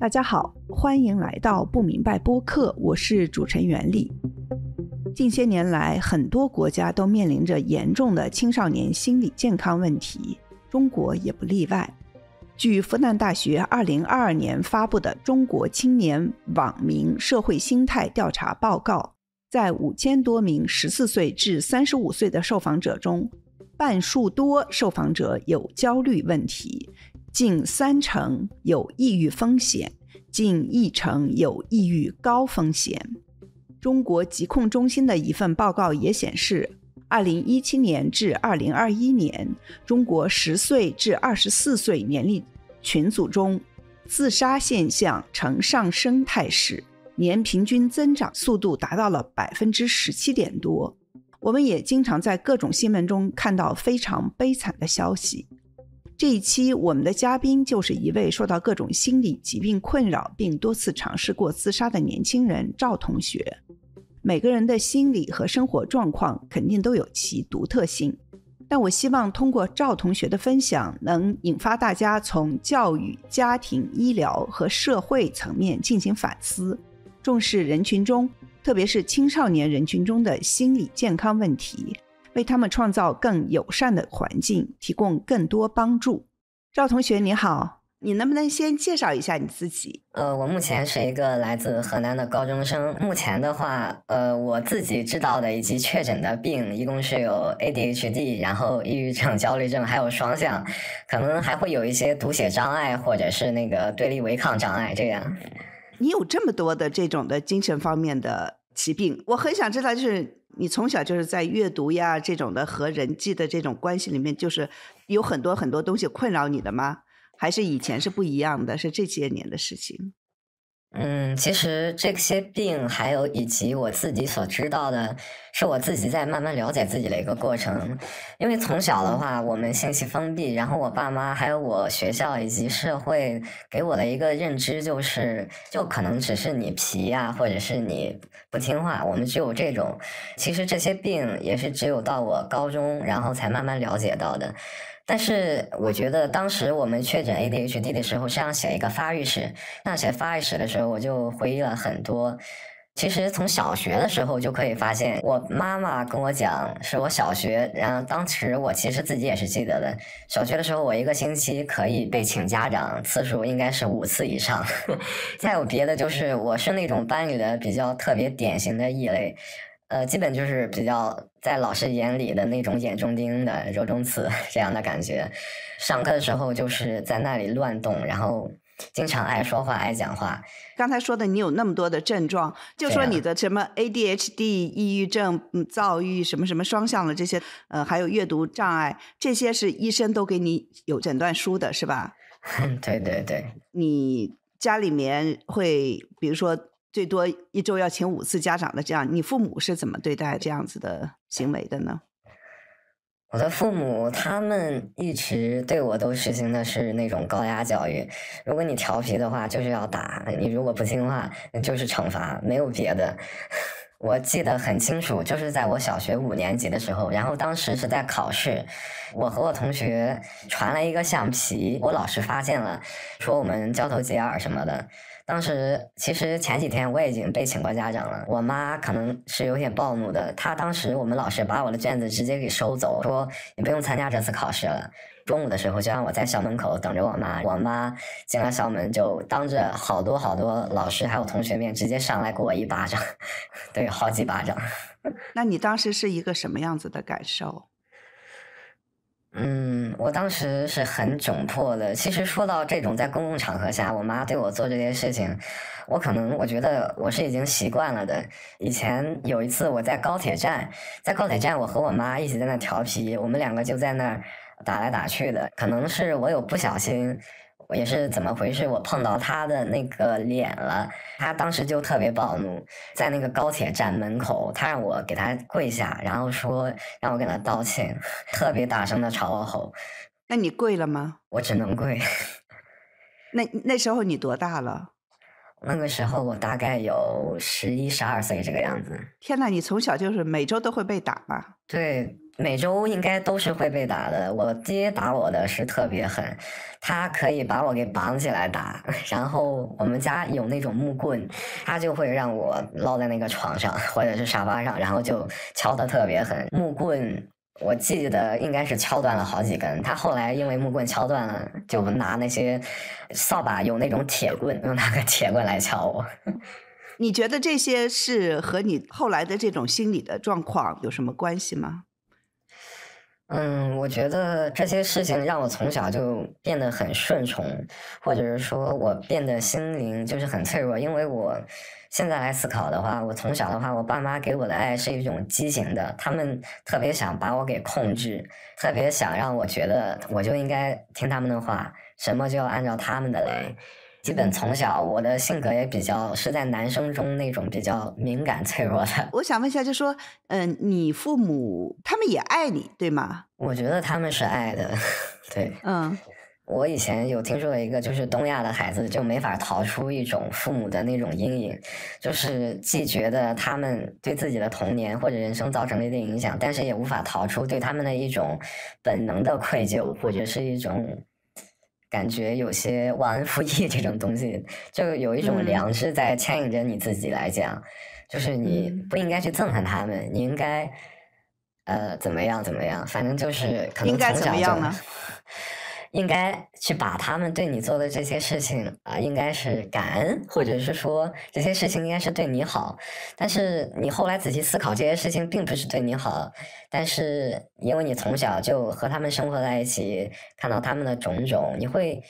大家好，欢迎来到不明白播客，我是主持人袁丽。近些年来，很多国家都面临着严重的青少年心理健康问题，中国也不例外。据复旦大学2022年发布的《中国青年网民社会心态调查报告》，在五千多名14岁至35岁的受访者中，半数多受访者有焦虑问题。近三成有抑郁风险，近一成有抑郁高风险。中国疾控中心的一份报告也显示，二零一七年至二零二一年，中国十岁至二十四岁年龄群组中，自杀现象呈上升态势，年平均增长速度达到了百分之十七点多。我们也经常在各种新闻中看到非常悲惨的消息。这一期我们的嘉宾就是一位受到各种心理疾病困扰并多次尝试过自杀的年轻人赵同学。每个人的心理和生活状况肯定都有其独特性，但我希望通过赵同学的分享，能引发大家从教育、家庭、医疗和社会层面进行反思，重视人群中，特别是青少年人群中的心理健康问题。为他们创造更友善的环境，提供更多帮助。赵同学你好，你能不能先介绍一下你自己？呃，我目前是一个来自河南的高中生。目前的话，呃，我自己知道的以及确诊的病，一共是有 ADHD，然后抑郁症、焦虑症，还有双向，可能还会有一些读写障碍或者是那个对立违抗障碍这样。你有这么多的这种的精神方面的疾病，我很想知道，就是。你从小就是在阅读呀这种的和人际的这种关系里面，就是有很多很多东西困扰你的吗？还是以前是不一样的？是这些年的事情？嗯，其实这些病还有以及我自己所知道的，是我自己在慢慢了解自己的一个过程。因为从小的话，我们信息封闭，然后我爸妈还有我学校以及社会给我的一个认知就是，就可能只是你皮呀，或者是你不听话，我们只有这种。其实这些病也是只有到我高中，然后才慢慢了解到的。但是我觉得当时我们确诊 ADHD 的时候是要写一个发育史，那写发育史的时候，我就回忆了很多。其实从小学的时候就可以发现，我妈妈跟我讲，是我小学，然后当时我其实自己也是记得的。小学的时候，我一个星期可以被请家长次数应该是五次以上。再有别的就是，我是那种班里的比较特别典型的异类。呃，基本就是比较在老师眼里的那种眼中钉的肉中刺 这样的感觉。上课的时候就是在那里乱动，然后经常爱说话、爱讲话。刚才说的你有那么多的症状，就说你的什么 ADHD、抑郁症、躁郁什么什么双向的这些，呃，还有阅读障碍，这些是医生都给你有诊断书的，是吧？对对对。你家里面会，比如说。最多一周要请五次家长的这样，你父母是怎么对待这样子的行为的呢？我的父母他们一直对我都实行的是那种高压教育，如果你调皮的话就是要打，你如果不听话就是惩罚，没有别的。我记得很清楚，就是在我小学五年级的时候，然后当时是在考试，我和我同学传了一个橡皮，我老师发现了，说我们交头接耳什么的。当时其实前几天我已经被请过家长了，我妈可能是有点暴怒的。她当时我们老师把我的卷子直接给收走，说你不用参加这次考试了。中午的时候就让我在校门口等着我妈，我妈进了校门就当着好多好多老师还有同学面直接上来给我一巴掌，对，好几巴掌。那你当时是一个什么样子的感受？嗯，我当时是很窘迫的。其实说到这种在公共场合下，我妈对我做这些事情，我可能我觉得我是已经习惯了的。以前有一次我在高铁站，在高铁站我和我妈一起在那调皮，我们两个就在那儿打来打去的。可能是我有不小心。我也是怎么回事？我碰到他的那个脸了，他当时就特别暴怒，在那个高铁站门口，他让我给他跪下，然后说让我给他道歉，特别大声的朝我吼。那你跪了吗？我只能跪。那那时候你多大了？那个时候我大概有十一、十二岁这个样子。天呐，你从小就是每周都会被打吗？对，每周应该都是会被打的。我爹打我的是特别狠，他可以把我给绑起来打，然后我们家有那种木棍，他就会让我落在那个床上或者是沙发上，然后就敲的特别狠。木棍。我记得应该是敲断了好几根，他后来因为木棍敲断了，就拿那些扫把，有那种铁棍，用那个铁棍来敲我。你觉得这些是和你后来的这种心理的状况有什么关系吗？嗯，我觉得这些事情让我从小就变得很顺从，或者是说我变得心灵就是很脆弱。因为我现在来思考的话，我从小的话，我爸妈给我的爱是一种畸形的，他们特别想把我给控制，特别想让我觉得我就应该听他们的话，什么就要按照他们的来。基本从小我的性格也比较是在男生中那种比较敏感脆弱的。我想问一下，就说，嗯，你父母他们也爱你，对吗？我觉得他们是爱的，对。嗯，我以前有听说一个，就是东亚的孩子就没法逃出一种父母的那种阴影，就是既觉得他们对自己的童年或者人生造成了一定影响，但是也无法逃出对他们的一种本能的愧疚，或者是一种。感觉有些忘恩负义这种东西，就有一种良知在牵引着你自己来讲，就是你不应该去憎恨他们，你应该呃怎么样怎么样，反正就是可能从小就。应该应该去把他们对你做的这些事情啊，应该是感恩，或者是说这些事情应该是对你好。但是你后来仔细思考，这些事情并不是对你好。但是因为你从小就和他们生活在一起，看到他们的种种，你会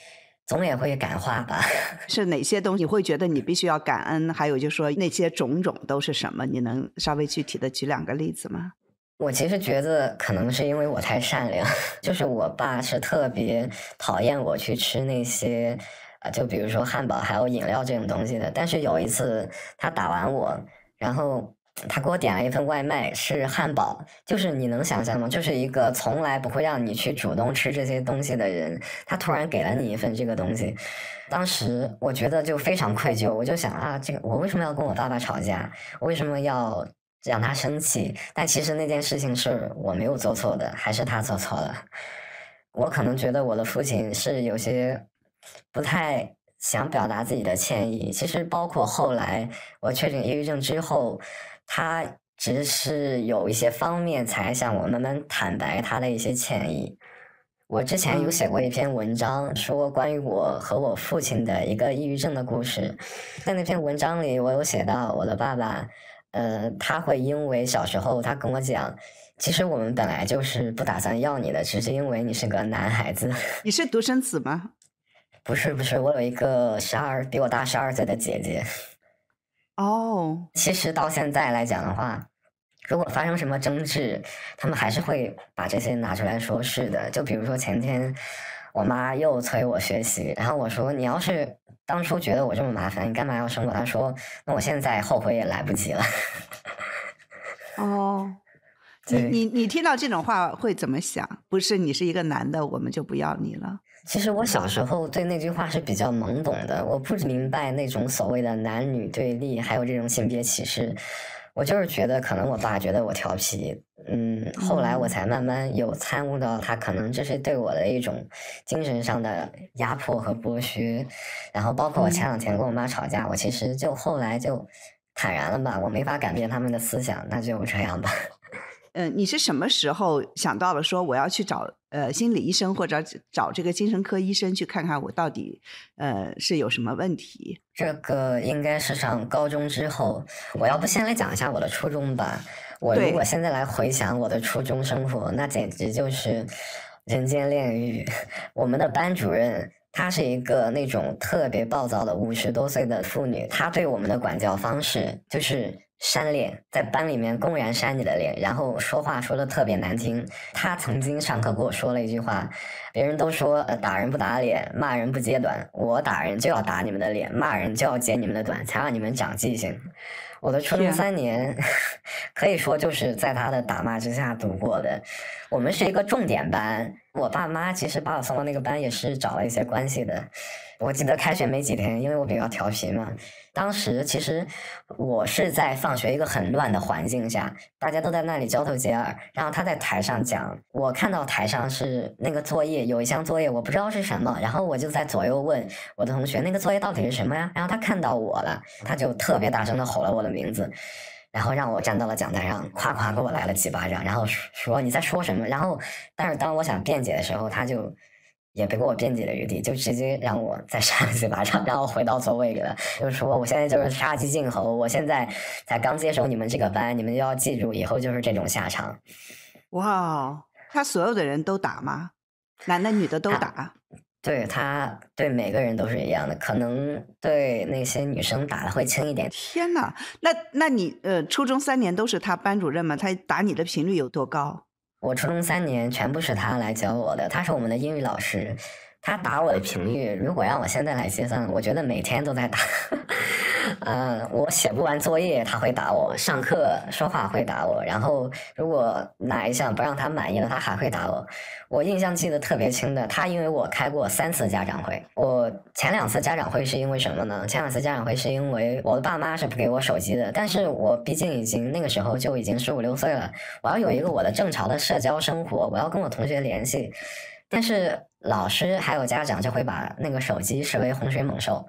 总也会感化吧？是哪些东西你会觉得你必须要感恩？还有就是说那些种种都是什么？你能稍微具体的举两个例子吗？我其实觉得可能是因为我太善良，就是我爸是特别讨厌我去吃那些，啊，就比如说汉堡还有饮料这种东西的。但是有一次他打完我，然后他给我点了一份外卖，是汉堡。就是你能想象吗？就是一个从来不会让你去主动吃这些东西的人，他突然给了你一份这个东西。当时我觉得就非常愧疚，我就想啊，这个我为什么要跟我爸爸吵架？我为什么要？让他生气，但其实那件事情是我没有做错的，还是他做错了。我可能觉得我的父亲是有些不太想表达自己的歉意。其实包括后来我确诊抑郁症之后，他只是有一些方面才向我慢慢坦白他的一些歉意。我之前有写过一篇文章，说关于我和我父亲的一个抑郁症的故事。在那篇文章里，我有写到我的爸爸。呃，他会因为小时候他跟我讲，其实我们本来就是不打算要你的，只是因为你是个男孩子。你是独生子吗？不是不是，我有一个十二比我大十二岁的姐姐。哦，其实到现在来讲的话，如果发生什么争执，他们还是会把这些拿出来说事的。就比如说前天，我妈又催我学习，然后我说你要是。当初觉得我这么麻烦，你干嘛要生我？他说：“那我现在后悔也来不及了。”哦，你你你听到这种话会怎么想？不是你是一个男的，我们就不要你了。其实我小时候对那句话是比较懵懂的，我不明白那种所谓的男女对立，还有这种性别歧视。我就是觉得，可能我爸觉得我调皮，嗯，后来我才慢慢有参悟到，他可能这是对我的一种精神上的压迫和剥削。然后，包括我前两天跟我妈吵架，我其实就后来就坦然了吧，我没法改变他们的思想，那就这样吧。嗯，你是什么时候想到了说我要去找呃心理医生或者找这个精神科医生去看看我到底呃是有什么问题？这个应该是上高中之后。我要不先来讲一下我的初中吧。我如果现在来回想我的初中生活，那简直就是人间炼狱。我们的班主任她是一个那种特别暴躁的五十多岁的妇女，她对我们的管教方式就是。扇脸，在班里面公然扇你的脸，然后说话说的特别难听。他曾经上课跟我说了一句话，别人都说呃打人不打脸，骂人不揭短，我打人就要打你们的脸，骂人就要揭你们的短，才让你们长记性。我的初中三年，可以说就是在他的打骂之下度过的。我们是一个重点班，我爸妈其实把我送到那个班也是找了一些关系的。我记得开学没几天，因为我比较调皮嘛。当时其实我是在放学一个很乱的环境下，大家都在那里交头接耳。然后他在台上讲，我看到台上是那个作业，有一项作业我不知道是什么，然后我就在左右问我的同学，那个作业到底是什么呀？然后他看到我了，他就特别大声的吼了我的名字，然后让我站到了讲台上，夸夸给我来了几巴掌，然后说你在说什么？然后但是当我想辩解的时候，他就。也别给我辩解的余地，就直接让我再扇了几巴掌，然后回到座位里了。就是说，我现在就是杀鸡儆猴，我现在才刚接手你们这个班，你们要记住，以后就是这种下场。哇，他所有的人都打吗？男的女的都打？对他对每个人都是一样的，可能对那些女生打的会轻一点。天哪，那那你呃，初中三年都是他班主任吗？他打你的频率有多高？我初中三年全部是他来教我的，他是我们的英语老师。他打我的频率，如果让我现在来计算，我觉得每天都在打。嗯，我写不完作业他会打我，上课说话会打我，然后如果哪一项不让他满意了，他还会打我。我印象记得特别清的，他因为我开过三次家长会。我前两次家长会是因为什么呢？前两次家长会是因为我的爸妈是不给我手机的，但是我毕竟已经那个时候就已经十五六岁了，我要有一个我的正常的社交生活，我要跟我同学联系。但是老师还有家长就会把那个手机视为洪水猛兽，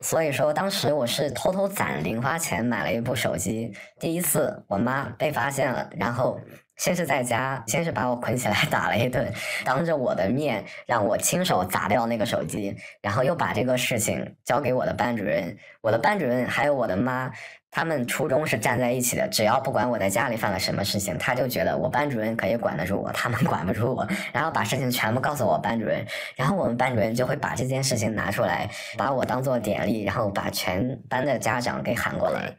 所以说当时我是偷偷攒零花钱买了一部手机。第一次我妈被发现了，然后先是在家，先是把我捆起来 打了一顿，当着我的面让我亲手砸掉那个手机，然后又把这个事情交给我的班主任，我的班主任还有我的妈。他们初衷是站在一起的，只要不管我在家里犯了什么事情，他就觉得我班主任可以管得住我，他们 管不住我，然后把事情全部告诉我班主任，然后我们班主任就会把这件事情拿出来，把我当做典例，然后把全班的家长给喊过来。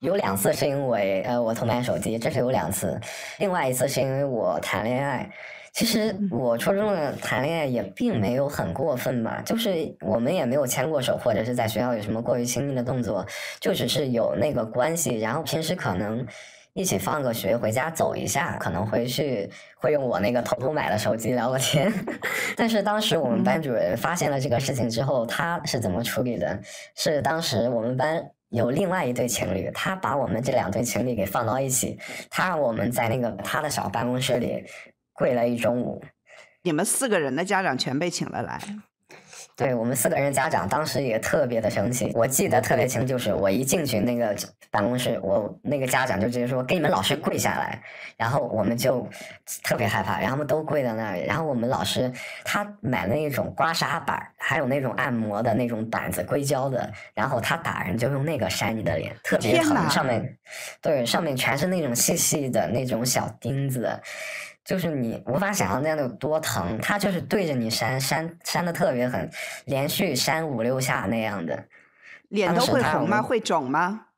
有两次是因为呃我偷买手机，这是有两次，另外一次是因为我谈恋爱。其实我初中的谈恋爱也并没有很过分吧，就是我们也没有牵过手，或者是在学校有什么过于亲密的动作，就只是有那个关系。然后平时可能一起放个学回家走一下，可能回去会用我那个偷偷买的手机聊个天。但是当时我们班主任发现了这个事情之后，他是怎么处理的？是当时我们班有另外一对情侣，他把我们这两对情侣给放到一起，他让我们在那个他的小办公室里。跪了一中午，你们四个人的家长全被请了来。对我们四个人家长当时也特别的生气，我记得特别清，就是我一进去那个办公室，我那个家长就直接说：“给你们老师跪下来。”然后我们就特别害怕，然后我们都跪在那里。然后我们老师他买了那种刮痧板，还有那种按摩的那种板子，硅胶的。然后他打人就用那个扇你的脸，特别疼。上面对，上面全是那种细细的那种小钉子。就是你无法想象那样的有多疼，他就是对着你扇扇扇的特别狠，连续扇五六下那样的。脸都会红吗？会肿吗？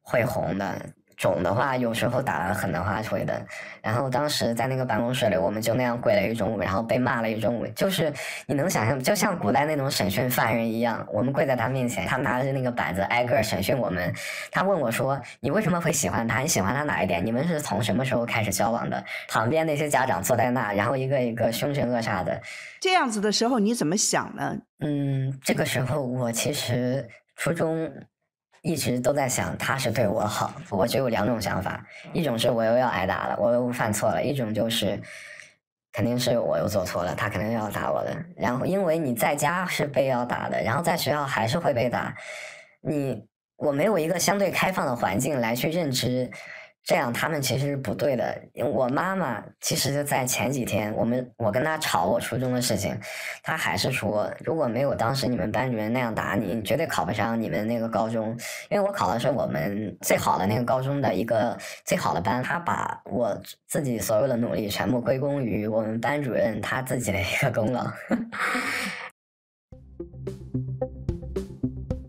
会红的。肿的话，有时候打得狠的话会的。然后当时在那个办公室里，我们就那样跪了一中午，然后被骂了一中午。就是你能想象，就像古代那种审讯犯人一样，我们跪在他面前，他拿着那个板子挨个审讯我们。他问我说：“你为什么会喜欢他？你喜欢他哪一点？你们是从什么时候开始交往的？”旁边那些家长坐在那，然后一个一个凶神恶煞的。这样子的时候你怎么想呢？嗯，这个时候我其实初中。一直都在想他是对我好，我就有两种想法，一种是我又要挨打了，我又犯错了；一种就是肯定是我又做错了，他肯定要打我的。然后因为你在家是被要打的，然后在学校还是会被打，你我没有一个相对开放的环境来去认知。这样他们其实是不对的。我妈妈其实就在前几天，我们我跟她吵我初中的事情，她还是说，如果没有当时你们班主任那样打你，你绝对考不上你们那个高中。因为我考的是我们最好的那个高中的一个最好的班，她把我自己所有的努力全部归功于我们班主任他自己的一个功劳。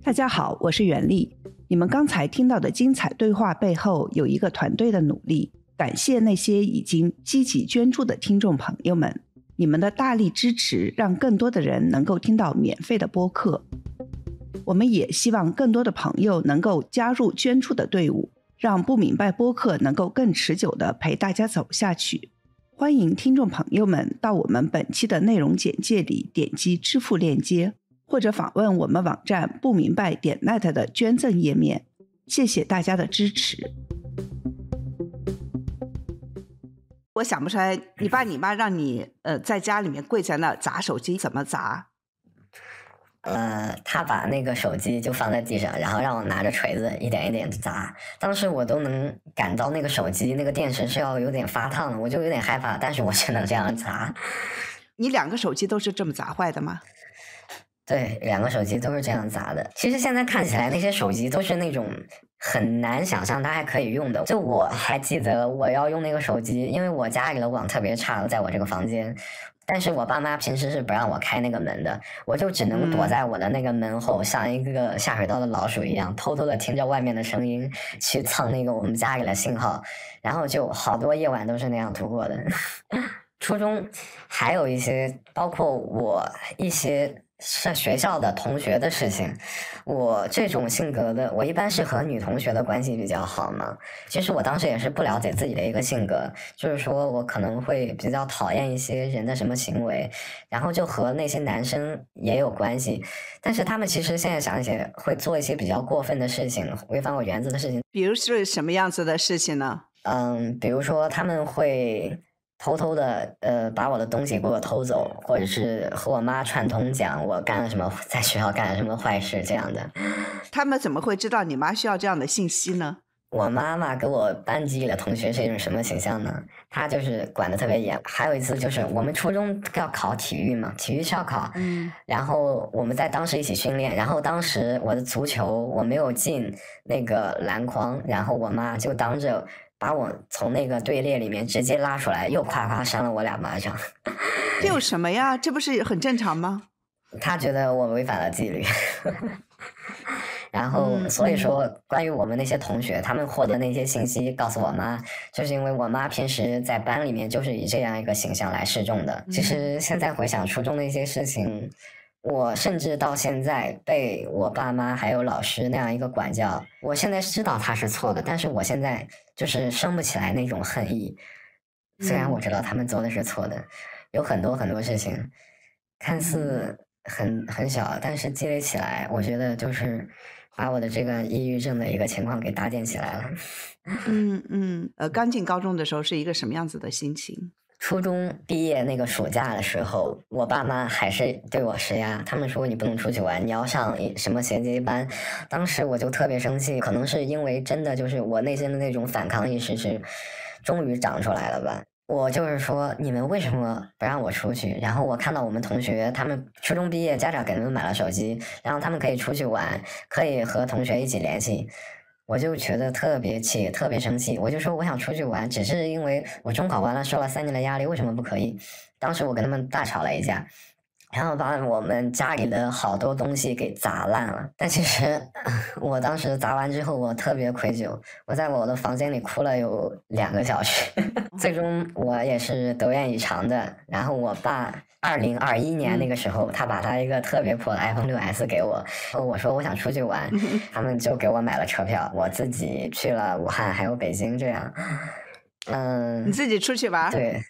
大家好，我是袁丽。你们刚才听到的精彩对话背后有一个团队的努力，感谢那些已经积极捐助的听众朋友们，你们的大力支持让更多的人能够听到免费的播客。我们也希望更多的朋友能够加入捐助的队伍，让不明白播客能够更持久的陪大家走下去。欢迎听众朋友们到我们本期的内容简介里点击支付链接。或者访问我们网站不明白点 net 的捐赠页面。谢谢大家的支持。我想不出来，你爸你妈让你呃在家里面跪在那砸手机，怎么砸？呃，他把那个手机就放在地上，然后让我拿着锤子一点一点砸。当时我都能感到那个手机那个电池是要有点发烫的，我就有点害怕，但是我却能这样砸。你两个手机都是这么砸坏的吗？对，两个手机都是这样砸的。其实现在看起来，那些手机都是那种很难想象它还可以用的。就我还记得我要用那个手机，因为我家里的网特别差，在我这个房间。但是我爸妈平时是不让我开那个门的，我就只能躲在我的那个门后，像一个下水道的老鼠一样，偷偷的听着外面的声音，去蹭那个我们家里的信号。然后就好多夜晚都是那样度过的。初中还有一些，包括我一些。是学校的同学的事情，我这种性格的，我一般是和女同学的关系比较好嘛。其实我当时也是不了解自己的一个性格，就是说我可能会比较讨厌一些人的什么行为，然后就和那些男生也有关系。但是他们其实现在想起来会做一些比较过分的事情，违反我原则的事情。比如是什么样子的事情呢？嗯，比如说他们会。偷偷的，呃，把我的东西给我偷走，或者是和我妈串通讲我干了什么，在学校干了什么坏事这样的。他们怎么会知道你妈需要这样的信息呢？我妈妈给我班级里的同学是一种什么形象呢？她就是管的特别严。还有一次就是我们初中要考体育嘛，体育校考，嗯，然后我们在当时一起训练，然后当时我的足球我没有进那个篮筐，然后我妈就当着。把我从那个队列里面直接拉出来，又夸夸扇了我俩巴掌。这有什么呀？这不是很正常吗？他觉得我违反了纪律。然后，所以说，关于我们那些同学，他们获得那些信息，告诉我妈，就是因为我妈平时在班里面就是以这样一个形象来示众的。其实现在回想初中的一些事情。我甚至到现在被我爸妈还有老师那样一个管教，我现在知道他是错的，但是我现在就是生不起来那种恨意。虽然我知道他们做的是错的，有很多很多事情看似很很小，但是积累起来，我觉得就是把我的这个抑郁症的一个情况给搭建起来了。嗯嗯，呃，刚进高中的时候是一个什么样子的心情？初中毕业那个暑假的时候，我爸妈还是对我施压，他们说你不能出去玩，你要上什么衔接班。当时我就特别生气，可能是因为真的就是我内心的那种反抗意识是终于长出来了吧。我就是说，你们为什么不让我出去？然后我看到我们同学他们初中毕业，家长给他们买了手机，然后他们可以出去玩，可以和同学一起联系。我就觉得特别气，特别生气。我就说我想出去玩，只是因为我中考完了，受了三年的压力，为什么不可以？当时我跟他们大吵了一架，然后把我们家里的好多东西给砸烂了。但其实 我当时砸完之后，我特别愧疚，我在我的房间里哭了有两个小时。最终我也是得愿以偿的。然后我爸。二零二一年那个时候，他把他一个特别破的 iPhone 六 S 给我，我说我想出去玩，他们就给我买了车票，我自己去了武汉还有北京这样。嗯，你自己出去玩？对，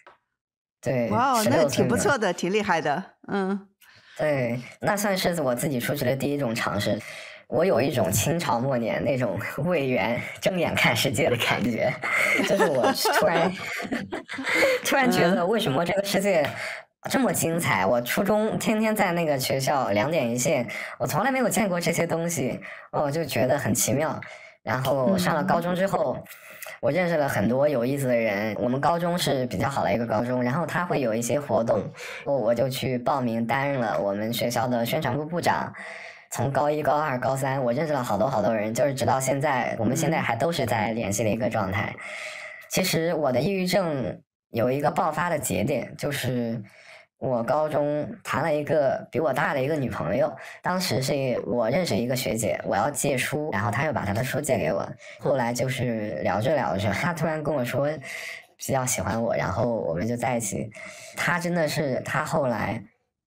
对。哇，那挺不错的，挺厉害的。嗯，对，那算是我自己出去的第一种尝试。我有一种清朝末年那种 魏源睁眼看世界的感觉，就是我突然 突然觉得，为什么这个世界？这么精彩！我初中天天在那个学校两点一线，我从来没有见过这些东西，我就觉得很奇妙。然后上了高中之后，我认识了很多有意思的人。我们高中是比较好的一个高中，然后他会有一些活动，我我就去报名，担任了我们学校的宣传部部长。从高一、高二、高三，我认识了好多好多人，就是直到现在，我们现在还都是在联系的一个状态。其实我的抑郁症有一个爆发的节点，就是。我高中谈了一个比我大的一个女朋友，当时是我认识一个学姐，我要借书，然后她又把她的书借给我。后来就是聊着聊着，她突然跟我说比较喜欢我，然后我们就在一起。她真的是，她后来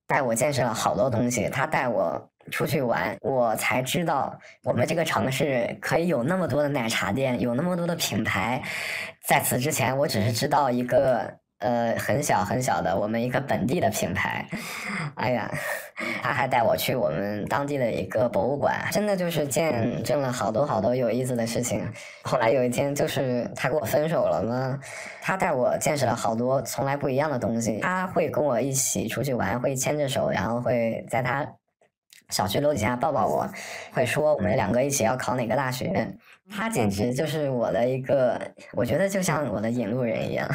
带我见识了好多东西，她带我出去玩，我才知道我们这个城市可以有那么多的奶茶店，有那么多的品牌。在此之前，我只是知道一个。呃，很小很小的，我们一个本地的品牌。哎呀，他还带我去我们当地的一个博物馆，真的就是见证了好多好多有意思的事情。后来有一天，就是他跟我分手了嘛，他带我见识了好多从来不一样的东西。他会跟我一起出去玩，会牵着手，然后会在他小区楼底下抱抱我，会说我们两个一起要考哪个大学。他简直就是我的一个，我觉得就像我的引路人一样，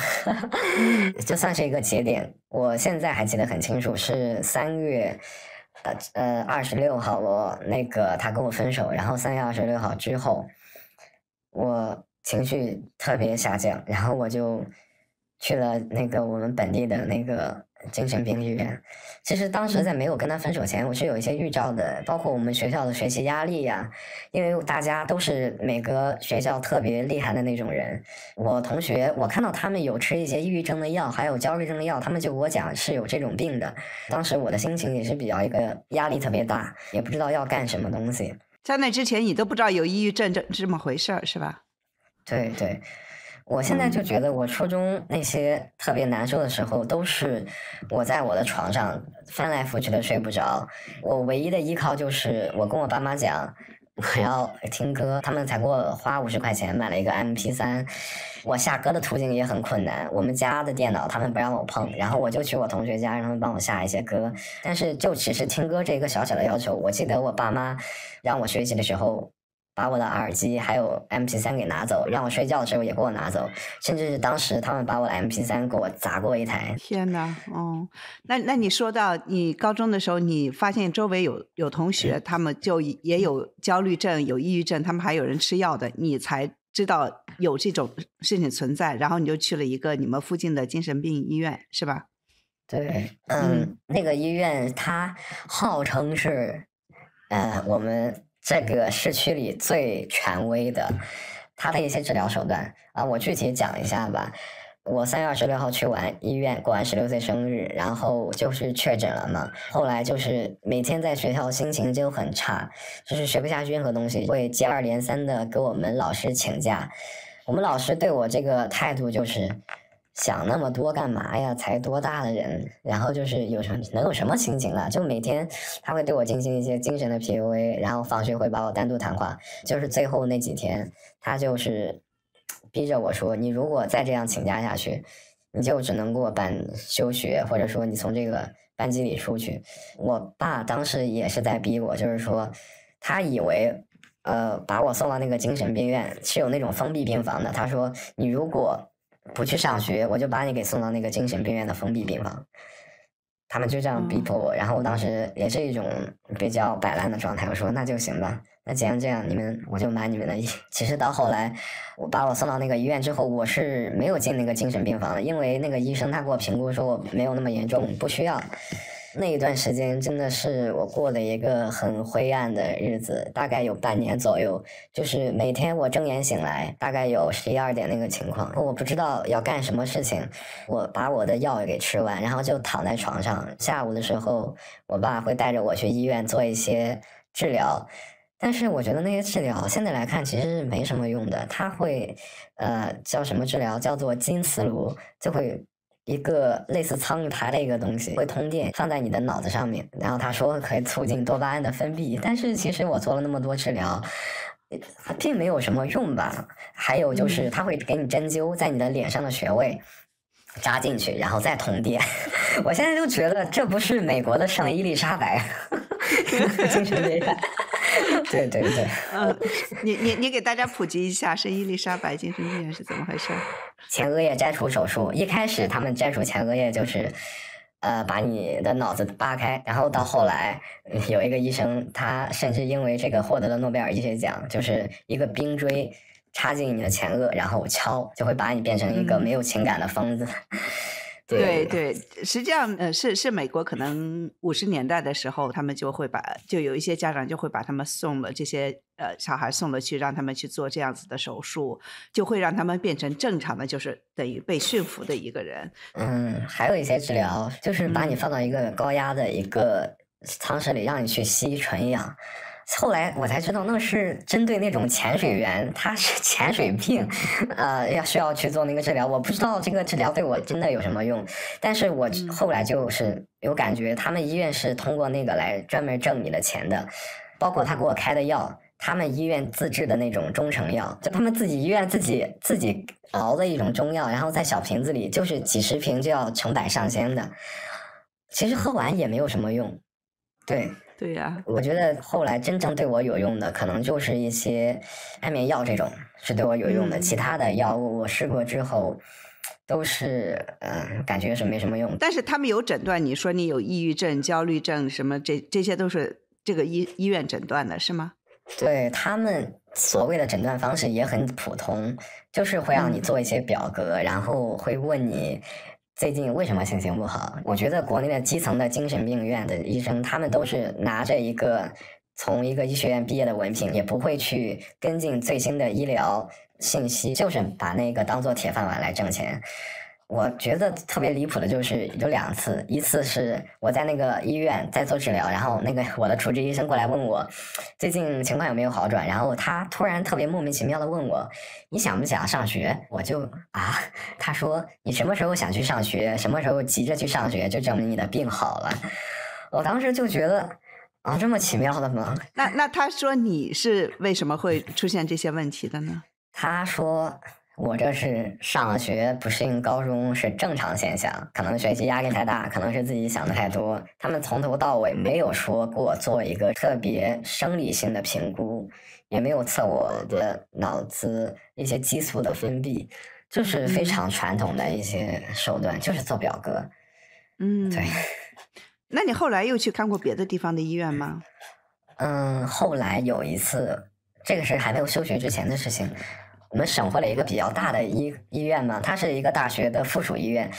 就算是一个节点。我现在还记得很清楚，是三月，呃呃二十六号，我那个他跟我分手，然后三月二十六号之后，我情绪特别下降，然后我就去了那个我们本地的那个。精神病医院，其实当时在没有跟他分手前，我是有一些预兆的，包括我们学校的学习压力呀，因为大家都是每个学校特别厉害的那种人。我同学，我看到他们有吃一些抑郁症的药，还有焦虑症的药，他们就给我讲是有这种病的。当时我的心情也是比较一个压力特别大，也不知道要干什么东西。在那之前，你都不知道有抑郁症这这么回事儿，是吧？对对。我现在就觉得，我初中那些特别难受的时候，都是我在我的床上翻来覆去的睡不着。我唯一的依靠就是我跟我爸妈讲，我要听歌，他们才给我花五十块钱买了一个 M P 三。我下歌的途径也很困难，我们家的电脑他们不让我碰，然后我就去我同学家让他们帮我下一些歌。但是就只是听歌这个小小的要求，我记得我爸妈让我学习的时候。把我的耳机还有 M P 三给拿走，让我睡觉的时候也给我拿走，甚至是当时他们把我的 M P 三给我砸过一台。天哪，哦，那那你说到你高中的时候，你发现周围有有同学，他们就也有焦虑症、有抑郁症，他们还有人吃药的，你才知道有这种事情存在，然后你就去了一个你们附近的精神病医院，是吧？对，嗯，那个医院它号称是，呃，我们。这个市区里最权威的，他的一些治疗手段啊，我具体讲一下吧。我三月二十六号去完医院，过完十六岁生日，然后就是确诊了嘛。后来就是每天在学校心情就很差，就是学不下去任何东西，会接二连三的给我们老师请假。我们老师对我这个态度就是。想那么多干嘛呀？才多大的人，然后就是有什么能有什么心情了？就每天他会对我进行一些精神的 PUA，然后放学会把我单独谈话。就是最后那几天，他就是逼着我说：“你如果再这样请假下去，你就只能给我办休学，或者说你从这个班级里出去。”我爸当时也是在逼我，就是说他以为呃把我送到那个精神病院是有那种封闭病房的。他说：“你如果……”不去上学，我就把你给送到那个精神病院的封闭病房。他们就这样逼迫我，然后我当时也是一种比较摆烂的状态。我说那就行吧，那既然这样，你们我就买你们的意。其实到后来，我把我送到那个医院之后，我是没有进那个精神病房的，因为那个医生他给我评估说我没有那么严重，不需要。那一段时间真的是我过了一个很灰暗的日子，大概有半年左右。就是每天我睁眼醒来，大概有十一二点那个情况，我不知道要干什么事情。我把我的药给吃完，然后就躺在床上。下午的时候，我爸会带着我去医院做一些治疗，但是我觉得那些治疗现在来看其实是没什么用的。他会，呃，叫什么治疗？叫做金磁炉，就会。一个类似苍蝇拍的一个东西，会通电放在你的脑子上面，然后他说可以促进多巴胺的分泌，但是其实我做了那么多治疗，并没有什么用吧。还有就是他会给你针灸在你的脸上的穴位扎进去，然后再通电。我现在就觉得这不是美国的圣伊丽莎白 精神病院。对 对对，嗯，你你你给大家普及一下圣伊丽莎白精神病院是怎么回事？前额叶摘除手术，一开始他们摘除前额叶就是，呃，把你的脑子扒开，然后到后来有一个医生，他甚至因为这个获得了诺贝尔医学奖，就是一个冰锥插进你的前额，然后敲就会把你变成一个没有情感的疯子。对对，实际上，呃，是是美国可能五十年代的时候，他们就会把，就有一些家长就会把他们送了这些呃小孩送了去，让他们去做这样子的手术，就会让他们变成正常的，就是等于被驯服的一个人。嗯，还有一些治疗，就是把你放到一个高压的一个舱室里，让你去吸纯氧。后来我才知道，那是针对那种潜水员，他是潜水病，呃，要需要去做那个治疗。我不知道这个治疗对我真的有什么用，但是我后来就是有感觉，他们医院是通过那个来专门挣你的钱的，包括他给我开的药，他们医院自制的那种中成药，就他们自己医院自己自己熬的一种中药，然后在小瓶子里，就是几十瓶就要成百上千的，其实喝完也没有什么用，对。对呀，我觉得后来真正对我有用的，可能就是一些安眠药这种是对我有用的。其他的药物我试过之后，都是嗯，感觉是没什么用。但是他们有诊断，你说你有抑郁症、焦虑症什么，这这些都是这个医医院诊断的是吗？对他们所谓的诊断方式也很普通，就是会让你做一些表格，然后会问你。最近为什么心情不好？我觉得国内的基层的精神病院的医生，他们都是拿着一个从一个医学院毕业的文凭，也不会去跟进最新的医疗信息，就是把那个当做铁饭碗来挣钱。我觉得特别离谱的就是有两次，一次是我在那个医院在做治疗，然后那个我的主治医生过来问我最近情况有没有好转，然后他突然特别莫名其妙的问我你想不想上学？我就啊，他说你什么时候想去上学？什么时候急着去上学？就证明你的病好了。我当时就觉得啊，这么奇妙的吗？那那他说你是为什么会出现这些问题的呢？他说。我这是上了学不适应高中是正常现象，可能学习压力太大，可能是自己想的太多。他们从头到尾没有说过做一个特别生理性的评估，也没有测我的脑子一些激素的分泌，就是非常传统的一些手段，就是做表格。嗯，对。那你后来又去看过别的地方的医院吗？嗯，后来有一次，这个是还没有休学之前的事情。我们省会了一个比较大的医医院嘛，它是一个大学的附属医院。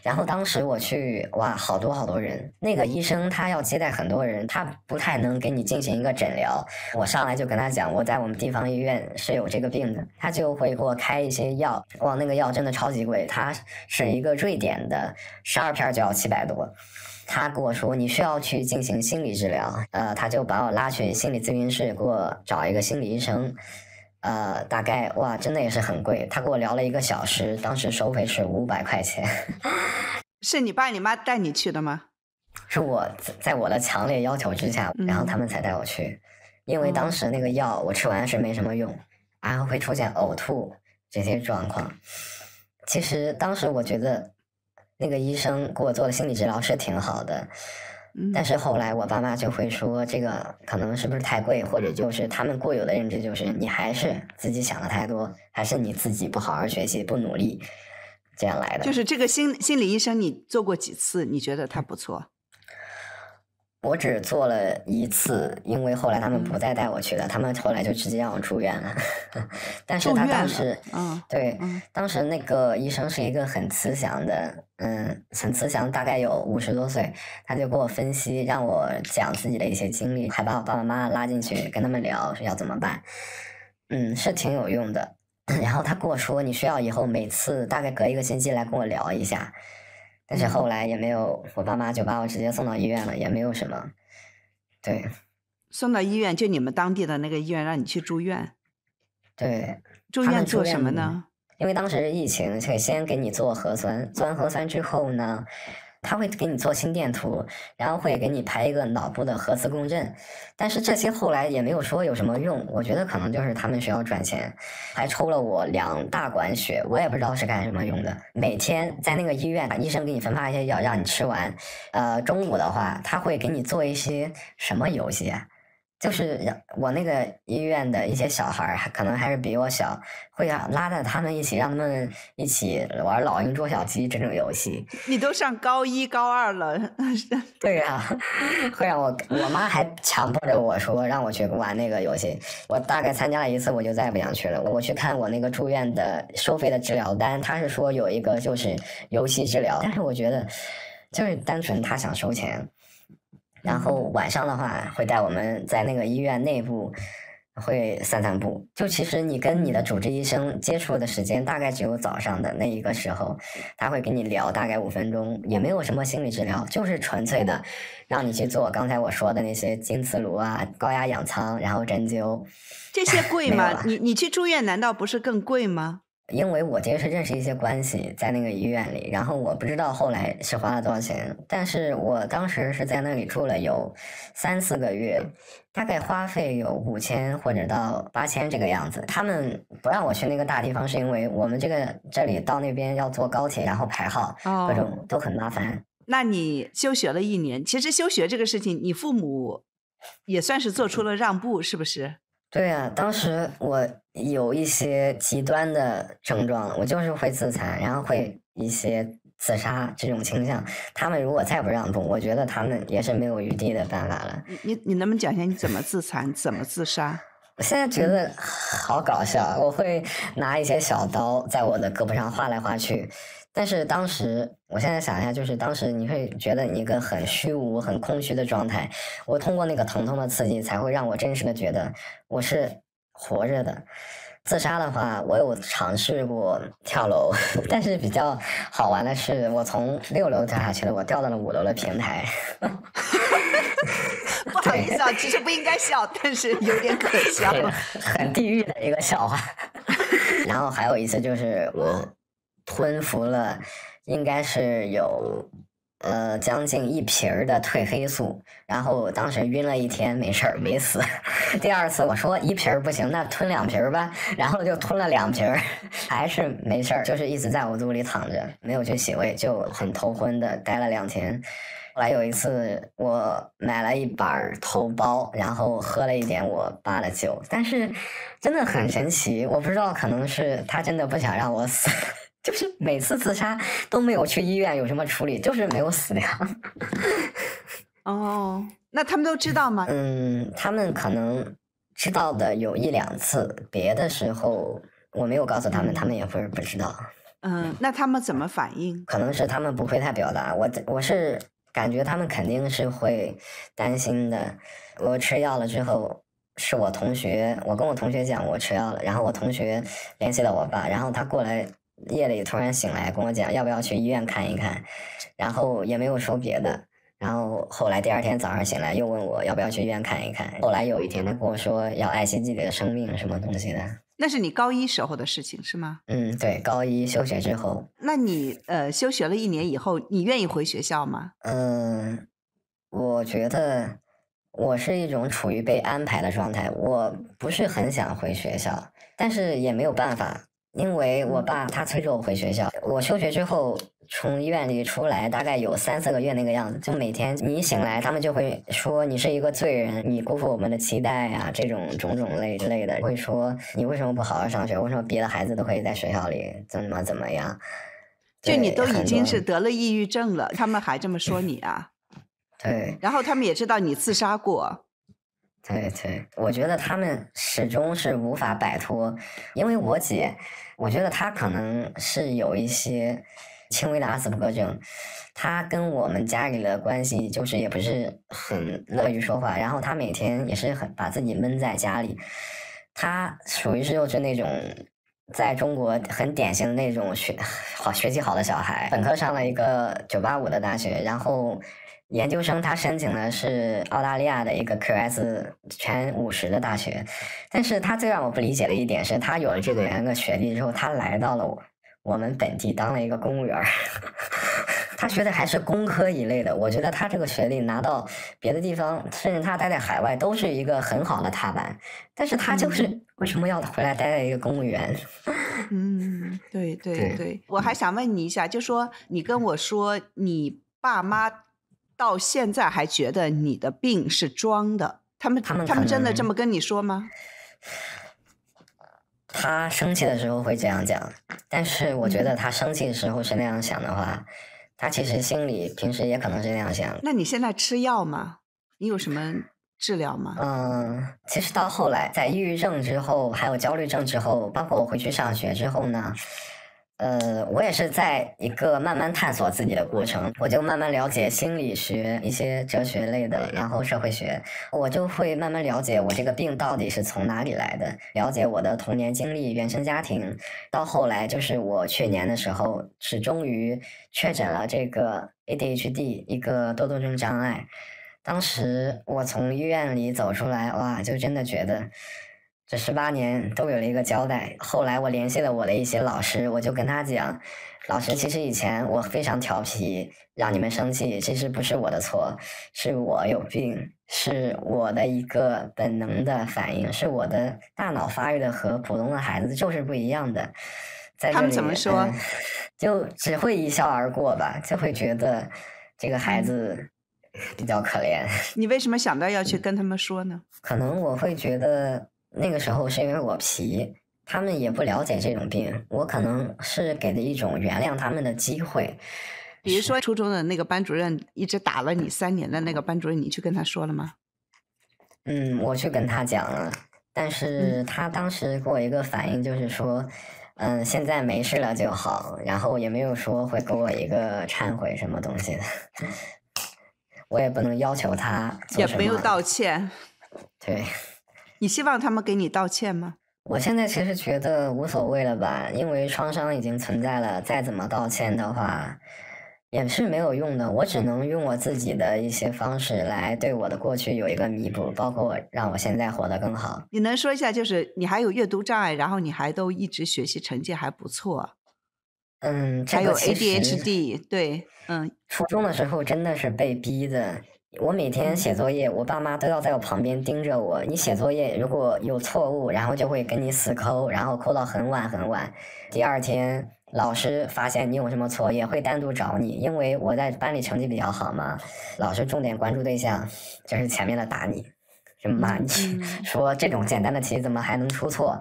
然后当时我去，哇，好多好多人。那个医生他要接待很多人，他不太能给你进行一个诊疗。我上来就跟他讲，我在我们地方医院是有这个病的，他就会给我开一些药。哇，那个药真的超级贵，它是一个瑞典的，十二片就要七百多。他跟我说你需要去进行心理治疗，呃，他就把我拉去心理咨询室，给我找一个心理医生。呃，大概哇，真的也是很贵。他跟我聊了一个小时，当时收费是五百块钱。是你爸你妈带你去的吗？是我在我的强烈要求之下，然后他们才带我去。因为当时那个药我吃完是没什么用，然后会出现呕吐这些状况。其实当时我觉得那个医生给我做的心理治疗是挺好的。但是后来我爸妈就会说，这个可能是不是太贵，或者就是他们固有的认知就是你还是自己想的太多，还是你自己不好好学习、不努力，这样来的。就是这个心心理医生，你做过几次？你觉得他不错？我只做了一次，因为后来他们不再带我去了，他们后来就直接让我住院了。但是他当时，嗯，对，当时那个医生是一个很慈祥的，嗯，很慈祥，大概有五十多岁，他就给我分析，让我讲自己的一些经历，还把我爸爸妈妈拉进去跟他们聊要怎么办，嗯，是挺有用的。然后他跟我说，你需要以后每次大概隔一个星期来跟我聊一下。但是后来也没有，我爸妈就把我直接送到医院了，也没有什么。对，送到医院就你们当地的那个医院让你去住院。对，住院做什么呢？因为当时疫情，以先给你做核酸，做完核酸之后呢。他会给你做心电图，然后会给你排一个脑部的核磁共振，但是这些后来也没有说有什么用。我觉得可能就是他们需要赚钱，还抽了我两大管血，我也不知道是干什么用的。每天在那个医院，医生给你分发一些药让你吃完。呃，中午的话，他会给你做一些什么游戏啊？就是我那个医院的一些小孩儿，可能还是比我小，会拉着他们一起，让他们一起玩老鹰捉小鸡这种游戏。你都上高一高二了，对呀，会让我我妈还强迫着我说让我去玩那个游戏。我大概参加了一次，我就再也不想去了。我去看我那个住院的收费的治疗单，他是说有一个就是游戏治疗，但是我觉得就是单纯他想收钱。然后晚上的话，会带我们在那个医院内部会散散步。就其实你跟你的主治医生接触的时间大概只有早上的那一个时候，他会跟你聊大概五分钟，也没有什么心理治疗，就是纯粹的让你去做刚才我说的那些经磁炉啊、高压氧舱，然后针灸。这些贵吗？你你去住院难道不是更贵吗？因为我其实是认识一些关系在那个医院里，然后我不知道后来是花了多少钱，但是我当时是在那里住了有三四个月，大概花费有五千或者到八千这个样子。他们不让我去那个大地方，是因为我们这个这里到那边要坐高铁，然后排号，各种都很麻烦。那你休学了一年，其实休学这个事情，你父母也算是做出了让步，是不是？对啊，当时我有一些极端的症状，我就是会自残，然后会一些自杀这种倾向。他们如果再不让步，我觉得他们也是没有余地的办法了。你你能不能讲一下你怎么自残，怎么自杀？我现在觉得好搞笑，我会拿一些小刀在我的胳膊上划来划去。但是当时，我现在想一下，就是当时你会觉得一个很虚无、很空虚的状态。我通过那个疼痛的刺激，才会让我真实的觉得我是活着的。自杀的话，我有尝试过跳楼，但是比较好玩的是，我从六楼跳下去了，我掉到了五楼的平台。不好意思啊，其实不应该笑，但是有点可笑，很地狱的一个笑话。然后还有一次就是我。吞服了，应该是有呃将近一瓶儿的褪黑素，然后当时晕了一天，没事儿，没死。第二次我说一瓶儿不行，那吞两瓶儿吧，然后就吞了两瓶儿，还是没事儿，就是一直在我肚里躺着，没有去洗胃，就很头昏的待了两天。后来有一次我买了一板头孢，然后喝了一点我爸的酒，但是真的很神奇，我不知道可能是他真的不想让我死。就是每次自杀都没有去医院有什么处理，就是没有死掉。哦，那他们都知道吗？嗯，他们可能知道的有一两次，别的时候我没有告诉他们，他们也会不知道。嗯，那他们怎么反应？可能是他们不会太表达。我我是感觉他们肯定是会担心的。我吃药了之后，是我同学，我跟我同学讲我吃药了，然后我同学联系了我爸，然后他过来。夜里突然醒来跟我讲要不要去医院看一看，然后也没有说别的，然后后来第二天早上醒来又问我要不要去医院看一看，后来有一天他跟我说要爱惜自己的生命什么东西的。那是你高一时候的事情是吗？嗯，对，高一休学之后。那你呃休学了一年以后，你愿意回学校吗？嗯，我觉得我是一种处于被安排的状态，我不是很想回学校，但是也没有办法。因为我爸他催着我回学校，我休学之后从医院里出来，大概有三四个月那个样子，就每天你一醒来，他们就会说你是一个罪人，你辜负我们的期待啊，这种种种类之类的，会说你为什么不好好上学？为什么别的孩子都可以在学校里怎么怎么样？就你都已经是得了抑郁症了，他们还这么说你啊？对。然后他们也知道你自杀过。对对，我觉得他们始终是无法摆脱，因为我姐，我觉得她可能是有一些轻微的阿斯伯格症，她跟我们家里的关系就是也不是很乐于说话，然后她每天也是很把自己闷在家里，她属于是又是那种在中国很典型的那种学好学习好的小孩，本科上了一个九八五的大学，然后。研究生他申请的是澳大利亚的一个 QS 全五十的大学，但是他最让我不理解的一点是他有了这个两个学历之后，他来到了我们本地当了一个公务员 他学的还是工科一类的，我觉得他这个学历拿到别的地方，甚至他待在海外都是一个很好的踏板，但是他就是为什么要回来待在一个公务员？嗯，对对对，我还想问你一下，就说你跟我说你爸妈。到现在还觉得你的病是装的，他们他们他们真的这么跟你说吗？他生气的时候会这样讲，但是我觉得他生气的时候是那样想的话，他其实心里平时也可能是那样想。那你现在吃药吗？你有什么治疗吗？嗯，其实到后来，在抑郁症之后，还有焦虑症之后，包括我回去上学之后呢。呃，我也是在一个慢慢探索自己的过程，我就慢慢了解心理学一些哲学类的，然后社会学，我就会慢慢了解我这个病到底是从哪里来的，了解我的童年经历、原生家庭，到后来就是我去年的时候是终于确诊了这个 ADHD 一个多动症障碍，当时我从医院里走出来，哇，就真的觉得。这十八年都有了一个交代。后来我联系了我的一些老师，我就跟他讲：“老师，其实以前我非常调皮，让你们生气，其实不是我的错，是我有病，是我的一个本能的反应，是我的大脑发育的和普通的孩子就是不一样的。”在他们怎么说？就只会一笑而过吧，就会觉得这个孩子比较可怜。你为什么想到要去跟他们说呢？可能我会觉得。那个时候是因为我皮，他们也不了解这种病，我可能是给的一种原谅他们的机会。比如说初中的那个班主任一直打了你三年的那个班主任，你去跟他说了吗？嗯，我去跟他讲了，但是他当时给我一个反应就是说，嗯，现在没事了就好，然后也没有说会给我一个忏悔什么东西的。我也不能要求他，也没有道歉。对。你希望他们给你道歉吗？我现在其实觉得无所谓了吧，因为创伤已经存在了，再怎么道歉的话也是没有用的。我只能用我自己的一些方式来对我的过去有一个弥补，包括让我现在活得更好。你能说一下，就是你还有阅读障碍，然后你还都一直学习成绩还不错。嗯，还有 ADHD，对，嗯，初中的时候真的是被逼的。我每天写作业，我爸妈都要在我旁边盯着我。你写作业如果有错误，然后就会跟你死抠，然后抠到很晚很晚。第二天老师发现你有什么错，也会单独找你，因为我在班里成绩比较好嘛。老师重点关注对象就是前面的打你，就骂你，说这种简单的题怎么还能出错？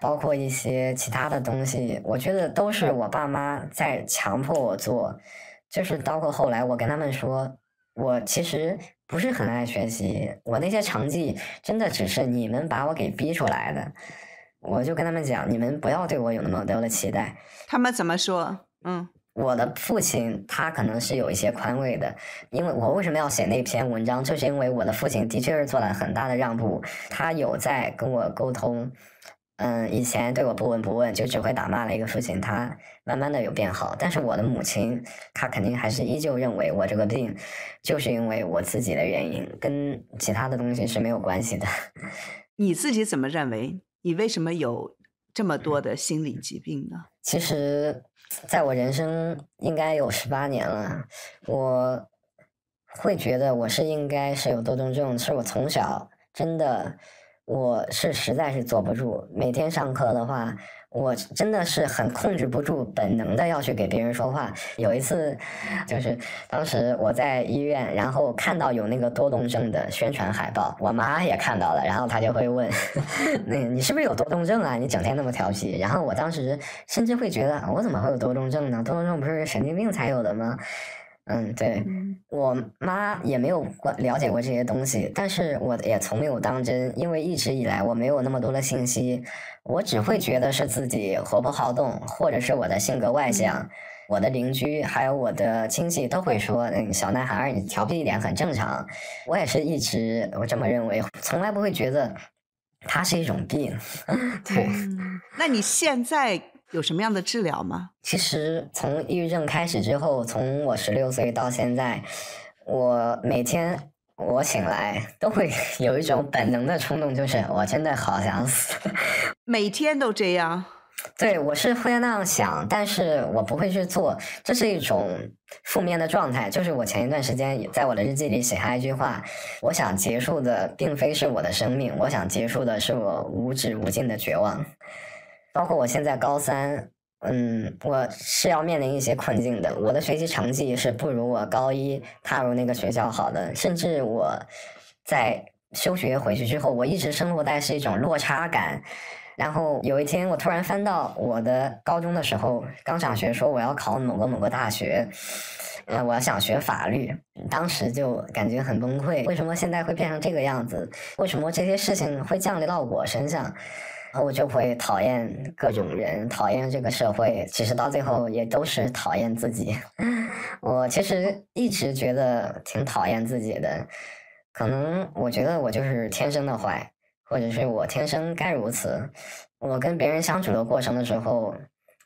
包括一些其他的东西，我觉得都是我爸妈在强迫我做。就是包括后来我跟他们说。我其实不是很爱学习，我那些成绩真的只是你们把我给逼出来的。我就跟他们讲，你们不要对我有那么多的期待。他们怎么说？嗯，我的父亲他可能是有一些宽慰的，因为我为什么要写那篇文章，就是因为我的父亲的确是做了很大的让步，他有在跟我沟通。嗯，以前对我不闻不问，就只会打骂的一个父亲，他慢慢的有变好。但是我的母亲，她肯定还是依旧认为我这个病，就是因为我自己的原因，跟其他的东西是没有关系的。你自己怎么认为？你为什么有这么多的心理疾病呢？其实，在我人生应该有十八年了，我会觉得我是应该是有多动症，是我从小真的。我是实在是坐不住，每天上课的话，我真的是很控制不住，本能的要去给别人说话。有一次，就是当时我在医院，然后看到有那个多动症的宣传海报，我妈也看到了，然后她就会问：“ 那你是不是有多动症啊？你整天那么调皮。”然后我当时甚至会觉得，我怎么会有多动症呢？多动症不是神经病才有的吗？嗯，对我妈也没有了解过这些东西，但是我也从没有当真，因为一直以来我没有那么多的信息，我只会觉得是自己活泼好动，或者是我的性格外向。我的邻居还有我的亲戚都会说，嗯，小男孩你调皮一点很正常。我也是一直我这么认为，从来不会觉得它是一种病。对，那你现在？有什么样的治疗吗？其实从抑郁症开始之后，从我十六岁到现在，我每天我醒来都会 有一种本能的冲动，就是我真的好想死。每天都这样？对，我是会那样想，但是我不会去做，这是一种负面的状态。就是我前一段时间在我的日记里写下一句话：我想结束的并非是我的生命，我想结束的是我无止无尽的绝望。包括我现在高三，嗯，我是要面临一些困境的。我的学习成绩是不如我高一踏入那个学校好的，甚至我在休学回去之后，我一直生活在是一种落差感。然后有一天，我突然翻到我的高中的时候，刚上学说我要考某个某个大学，呃，我要想学法律，当时就感觉很崩溃。为什么现在会变成这个样子？为什么这些事情会降临到我身上？然后我就会讨厌各种人，讨厌这个社会，其实到最后也都是讨厌自己。我其实一直觉得挺讨厌自己的，可能我觉得我就是天生的坏，或者是我天生该如此。我跟别人相处的过程的时候，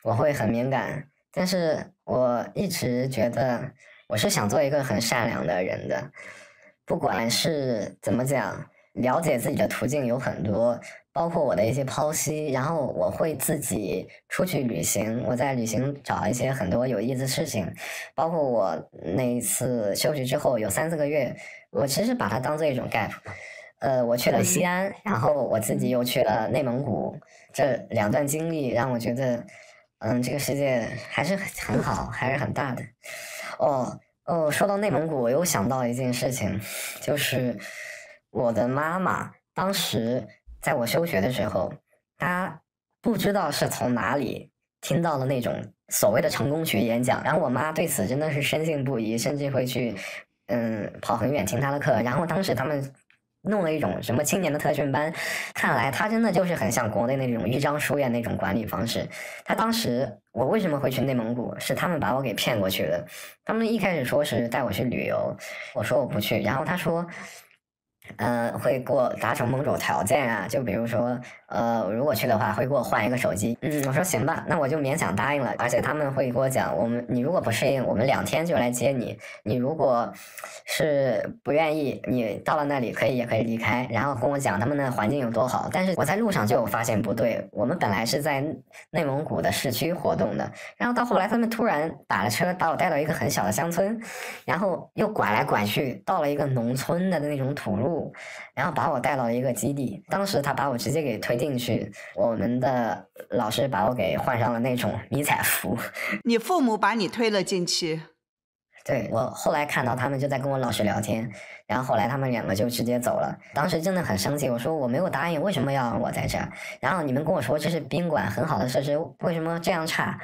我会很敏感，但是我一直觉得我是想做一个很善良的人的，不管是怎么讲。了解自己的途径有很多，包括我的一些剖析，然后我会自己出去旅行，我在旅行找一些很多有意思的事情，包括我那一次休息之后有三四个月，我其实把它当做一种 gap，呃，我去了西安，然后我自己又去了内蒙古，这两段经历让我觉得，嗯，这个世界还是很好，还是很大的。哦哦，说到内蒙古，我又想到一件事情，就是。我的妈妈当时在我休学的时候，她不知道是从哪里听到了那种所谓的成功学演讲，然后我妈对此真的是深信不疑，甚至会去嗯跑很远听她的课。然后当时他们弄了一种什么青年的特训班，看来他真的就是很像国内那种豫章书院那种管理方式。他当时我为什么会去内蒙古，是他们把我给骗过去的。他们一开始说是带我去旅游，我说我不去，然后他说。嗯，会给我达成某种条件啊，就比如说，呃，如果去的话，会给我换一个手机。嗯，我说行吧，那我就勉强答应了。而且他们会给我讲，我们你如果不适应，我们两天就来接你。你如果是不愿意，你到了那里可以也可以离开。然后跟我讲他们的环境有多好。但是我在路上就发现不对，我们本来是在内蒙古的市区活动的，然后到后来他们突然打了车把我带到一个很小的乡村，然后又拐来拐去到了一个农村的那种土路。然后把我带到了一个基地，当时他把我直接给推进去，我们的老师把我给换上了那种迷彩服。你父母把你推了进去？对，我后来看到他们就在跟我老师聊天，然后后来他们两个就直接走了。当时真的很生气，我说我没有答应，为什么要让我在这儿？然后你们跟我说这是宾馆，很好的设施，为什么这样差？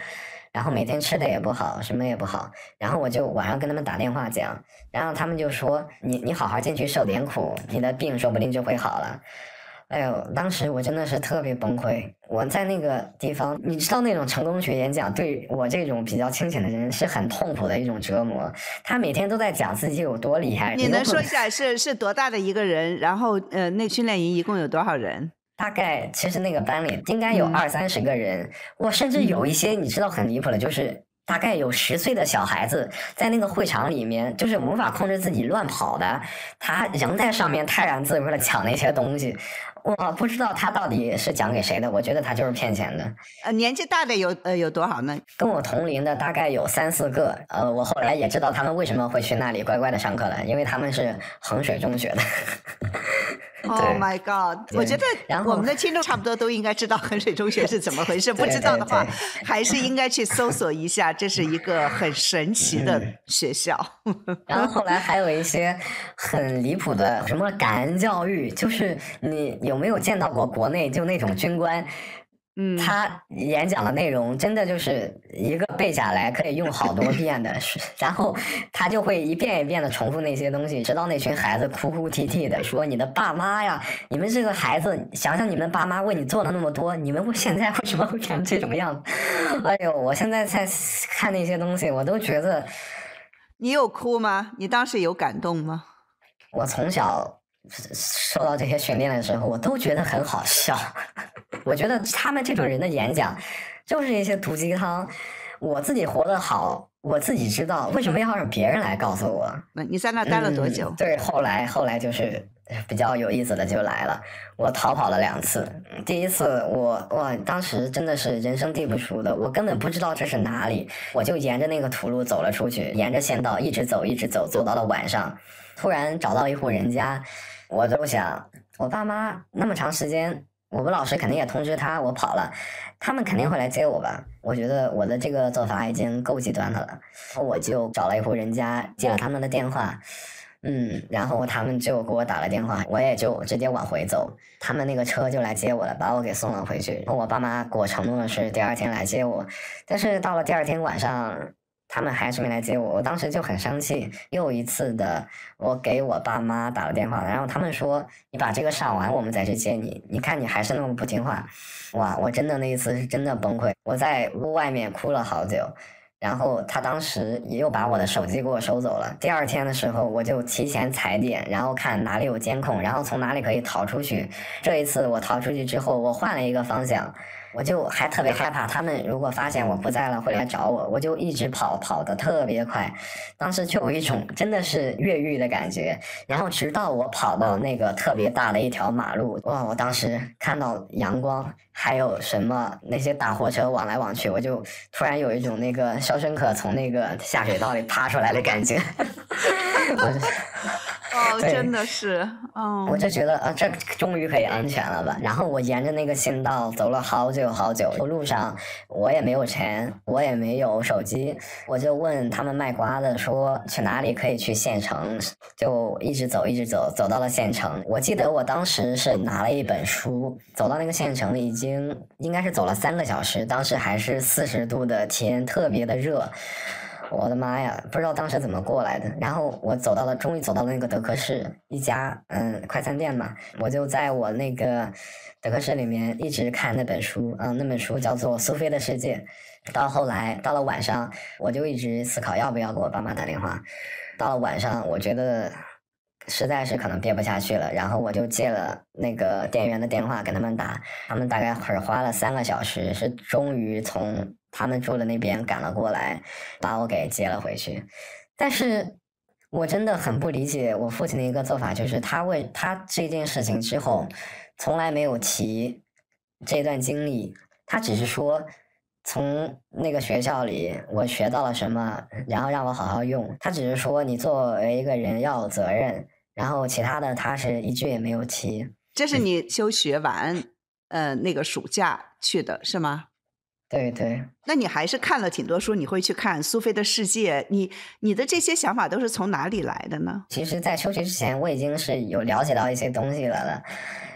然后每天吃的也不好，什么也不好。然后我就晚上跟他们打电话讲，然后他们就说：“你你好好进去受点苦，你的病说不定就会好了。”哎呦，当时我真的是特别崩溃。我在那个地方，你知道那种成功学演讲对我这种比较清醒的人是很痛苦的一种折磨。他每天都在讲自己有多厉害。你能说一下是是多大的一个人？然后呃，那训练营一共有多少人？大概其实那个班里应该有二三十个人，我甚至有一些你知道很离谱的，就是大概有十岁的小孩子在那个会场里面，就是无法控制自己乱跑的，他仍在上面泰然自若的抢那些东西，我不知道他到底是讲给谁的，我觉得他就是骗钱的。呃，年纪大的有呃有多少呢？跟我同龄的大概有三四个，呃，我后来也知道他们为什么会去那里乖乖的上课了，因为他们是衡水中学的。Oh my god！我觉得我们的听众差不多都应该知道衡水中学是怎么回事。不知道的话，还是应该去搜索一下，这是一个很神奇的学校。然后后来还有一些很离谱的，什么感恩教育，就是你有没有见到过国内就那种军官？嗯，他演讲的内容真的就是一个背下来可以用好多 遍的，然后他就会一遍一遍的重复那些东西，直到那群孩子哭哭啼啼的说：“你的爸妈呀，你们这个孩子，想想你们爸妈为你做了那么多，你们现在为什么会变成这种样子？” 哎呦，我现在在看那些东西，我都觉得，你有哭吗？你当时有感动吗？我从小。受到这些训练的时候，我都觉得很好笑。我觉得他们这种人的演讲就是一些毒鸡汤。我自己活得好，我自己知道，为什么要让别人来告诉我？那你在那待了多久？对，后来后来就是比较有意思的就来了。我逃跑了两次。第一次我哇，当时真的是人生地不熟的，我根本不知道这是哪里，我就沿着那个土路走了出去，沿着县道一直走，一直走，走到了晚上，突然找到一户人家。我都想，我爸妈那么长时间，我们老师肯定也通知他我跑了，他们肯定会来接我吧？我觉得我的这个做法已经够极端的了，我就找了一户人家，接了他们的电话，嗯，然后他们就给我打了电话，我也就直接往回走，他们那个车就来接我了，把我给送了回去。我爸妈给我承诺的是第二天来接我，但是到了第二天晚上。他们还是没来接我，我当时就很生气。又一次的，我给我爸妈打了电话，然后他们说：“你把这个上完，我们再去接你。”你看你还是那么不听话，哇！我真的那一次是真的崩溃，我在屋外面哭了好久。然后他当时也又把我的手机给我收走了。第二天的时候，我就提前踩点，然后看哪里有监控，然后从哪里可以逃出去。这一次我逃出去之后，我换了一个方向。我就还特别害怕，他们如果发现我不在了会来找我，我就一直跑，跑得特别快。当时就有一种真的是越狱的感觉。然后直到我跑到那个特别大的一条马路，哇！我当时看到阳光，还有什么那些大货车往来往去，我就突然有一种那个肖申克从那个下水道里爬出来的感觉。哦，真的是，哦，我就觉得啊，这终于可以安全了吧。然后我沿着那个信道走了好久好久，路上我也没有钱，我也没有手机，我就问他们卖瓜的说去哪里可以去县城，就一直走一直走，走到了县城。我记得我当时是拿了一本书，走到那个县城已经应该是走了三个小时，当时还是四十度的天，特别的热。我的妈呀，不知道当时怎么过来的。然后我走到了，终于走到了那个德克士一家嗯快餐店嘛，我就在我那个德克士里面一直看那本书，嗯，那本书叫做《苏菲的世界》。到后来到了晚上，我就一直思考要不要给我爸妈打电话。到了晚上，我觉得实在是可能憋不下去了，然后我就借了那个店员的电话给他们打。他们大概会花了三个小时，是终于从。他们住的那边赶了过来，把我给接了回去。但是我真的很不理解我父亲的一个做法，就是他为他这件事情之后，从来没有提这段经历。他只是说从那个学校里我学到了什么，然后让我好好用。他只是说你作为一个人要有责任，然后其他的他是一句也没有提。这是你休学完，呃，那个暑假去的是吗？对对，那你还是看了挺多书，你会去看《苏菲的世界》，你你的这些想法都是从哪里来的呢？其实，在休学之前，我已经是有了解到一些东西了的。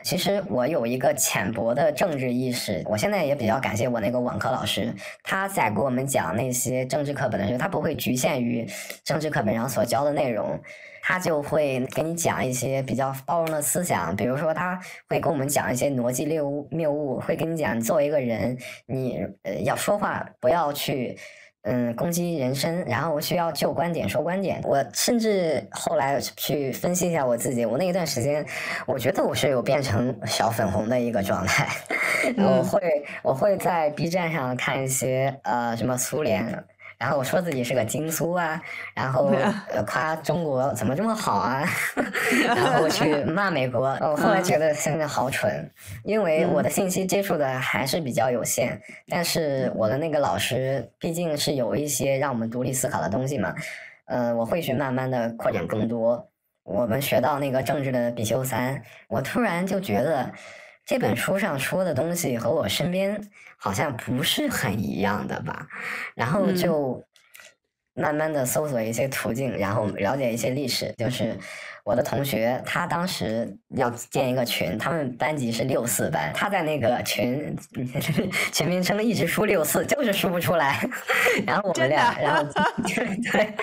其实我有一个浅薄的政治意识，我现在也比较感谢我那个网课老师，他在给我们讲那些政治课本的时候，他不会局限于政治课本上所教的内容。他就会给你讲一些比较包容的思想，比如说他会跟我们讲一些逻辑谬误，谬误会跟你讲，作为一个人，你呃要说话不要去嗯攻击人身，然后需要就观点说观点。我甚至后来去分析一下我自己，我那一段时间，我觉得我是有变成小粉红的一个状态，我会我会在 B 站上看一些呃什么苏联。然后我说自己是个京苏啊，然后夸中国怎么这么好啊，然后去 骂美国。我后来觉得现在好蠢，因为我的信息接触的还是比较有限。但是我的那个老师毕竟是有一些让我们独立思考的东西嘛，呃，我会去慢慢的扩展更多。我们学到那个政治的必修三，我突然就觉得。这本书上说的东西和我身边好像不是很一样的吧，然后就慢慢的搜索一些途径，然后了解一些历史。就是我的同学，他当时要建一个群，他们班级是六四班，他在那个群 群名称一直输六四，就是输不出来。然后我们俩，然后 对，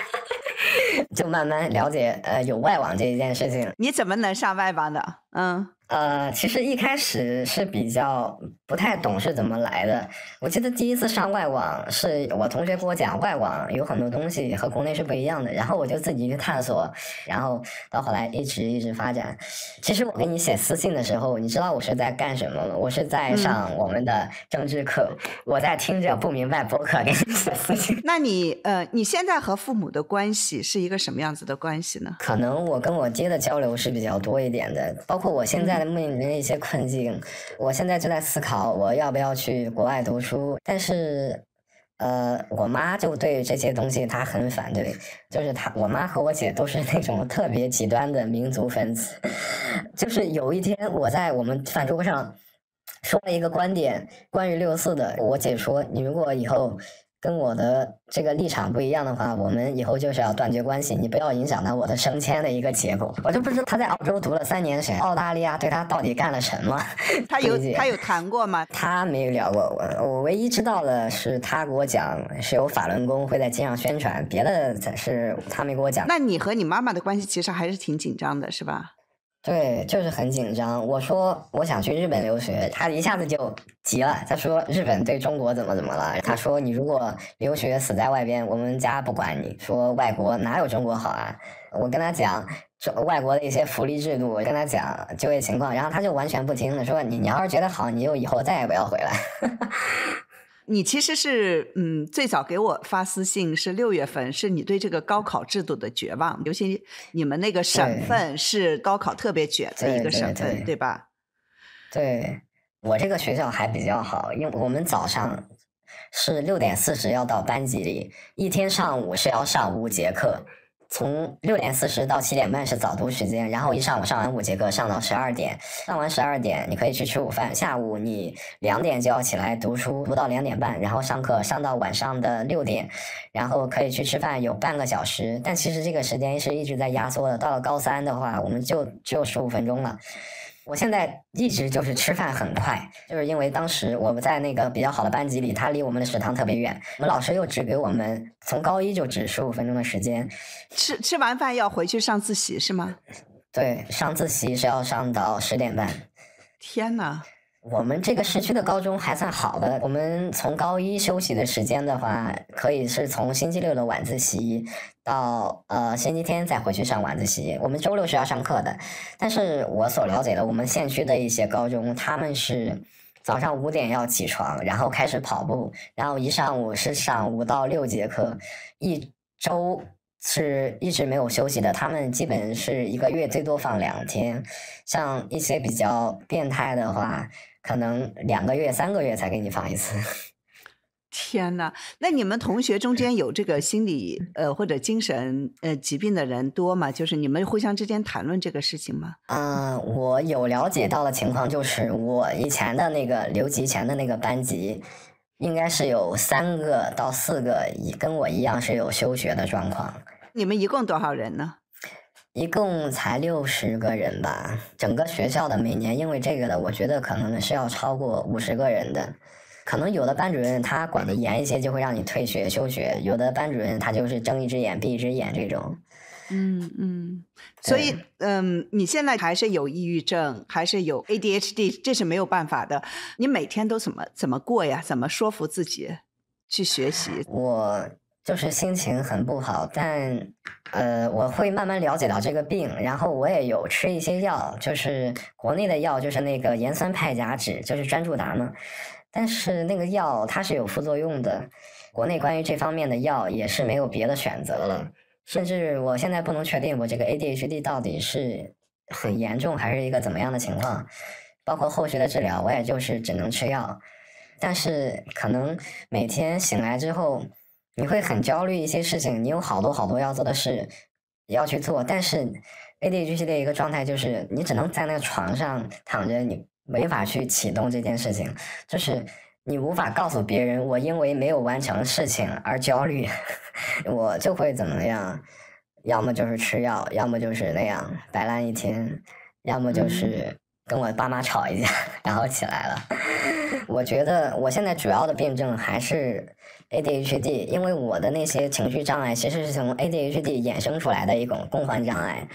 就慢慢了解呃有外网这一件事情。你怎么能上外网的？嗯。呃，其实一开始是比较不太懂是怎么来的。我记得第一次上外网是我同学给我讲，外网有很多东西和国内是不一样的，然后我就自己去探索，然后到后来一直一直发展。其实我给你写私信的时候，你知道我是在干什么吗？我是在上我们的政治课，我在听着不明白博客给你写私信。那你呃，你现在和父母的关系是一个什么样子的关系呢？可能我跟我爹的交流是比较多一点的，包括我现在。的面临的一些困境，我现在就在思考我要不要去国外读书。但是，呃，我妈就对这些东西她很反对，就是她，我妈和我姐都是那种特别极端的民族分子。就是有一天我在我们饭桌上说了一个观点，关于六四的，我姐说：“你如果以后。”跟我的这个立场不一样的话，我们以后就是要断绝关系，你不要影响到我的升迁的一个结果。我就不知道他在澳洲读了三年学，澳大利亚对他到底干了什么？他有他有谈过吗？他没有聊过我，我唯一知道的是他给我讲是有法轮功会在街上宣传，别的是他没给我讲。那你和你妈妈的关系其实还是挺紧张的，是吧？对，就是很紧张。我说我想去日本留学，他一下子就急了。他说日本对中国怎么怎么了？他说你如果留学死在外边，我们家不管你。说外国哪有中国好啊？我跟他讲外国的一些福利制度，跟他讲就业情况，然后他就完全不听了。说你你要是觉得好，你就以后再也不要回来。你其实是嗯，最早给我发私信是六月份，是你对这个高考制度的绝望，尤其你们那个省份是高考特别卷的一个省份，对吧？对，我这个学校还比较好，因为我们早上是六点四十要到班级里，一天上午是要上五节课。从六点四十到七点半是早读时间，然后一上午上完五节课，上到十二点，上完十二点你可以去吃午饭。下午你两点就要起来读书，读到两点半，然后上课上到晚上的六点，然后可以去吃饭，有半个小时。但其实这个时间是一直在压缩的。到了高三的话，我们就只有十五分钟了。我现在一直就是吃饭很快，就是因为当时我们在那个比较好的班级里，他离我们的食堂特别远，我们老师又只给我们从高一就只十五分钟的时间，吃吃完饭要回去上自习是吗？对，上自习是要上到十点半。天呐！我们这个市区的高中还算好的，我们从高一休息的时间的话，可以是从星期六的晚自习到呃星期天再回去上晚自习。我们周六是要上课的，但是我所了解的，我们县区的一些高中，他们是早上五点要起床，然后开始跑步，然后一上午是上五到六节课，一周是一直没有休息的。他们基本是一个月最多放两天，像一些比较变态的话。可能两个月、三个月才给你放一次。天呐，那你们同学中间有这个心理呃或者精神呃疾病的人多吗？就是你们互相之间谈论这个事情吗？嗯，我有了解到的情况就是，我以前的那个留级前的那个班级，应该是有三个到四个跟我一样是有休学的状况。你们一共多少人呢？一共才六十个人吧，整个学校的每年因为这个的，我觉得可能是要超过五十个人的。可能有的班主任他管的严一些，就会让你退学休学；有的班主任他就是睁一只眼闭一只眼这种。嗯嗯，所以嗯，你现在还是有抑郁症，还是有 ADHD，这是没有办法的。你每天都怎么怎么过呀？怎么说服自己去学习？我。就是心情很不好，但呃，我会慢慢了解到这个病，然后我也有吃一些药，就是国内的药，就是那个盐酸派甲酯，就是专注达嘛。但是那个药它是有副作用的，国内关于这方面的药也是没有别的选择了。甚至我现在不能确定我这个 ADHD 到底是很严重还是一个怎么样的情况，包括后续的治疗，我也就是只能吃药。但是可能每天醒来之后。你会很焦虑一些事情，你有好多好多要做的事要去做，但是 ADHD 的一个状态就是你只能在那个床上躺着，你没法去启动这件事情，就是你无法告诉别人我因为没有完成事情而焦虑，我就会怎么样，要么就是吃药，要么就是那样摆烂一天，要么就是跟我爸妈吵一架，然后起来了。我觉得我现在主要的病症还是。ADHD，因为我的那些情绪障碍其实是从 ADHD 衍生出来的一种共患障碍。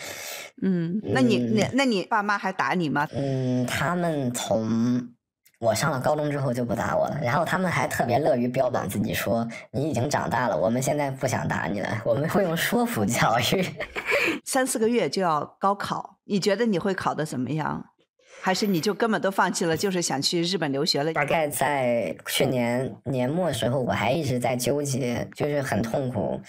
嗯，那你那那你爸妈还打你吗？嗯，他们从我上了高中之后就不打我了，然后他们还特别乐于标榜自己说你已经长大了，我们现在不想打你了，我们会用说服教育。三四个月就要高考，你觉得你会考的怎么样？还是你就根本都放弃了，就是想去日本留学了。大概在去年年末时候，我还一直在纠结，就是很痛苦。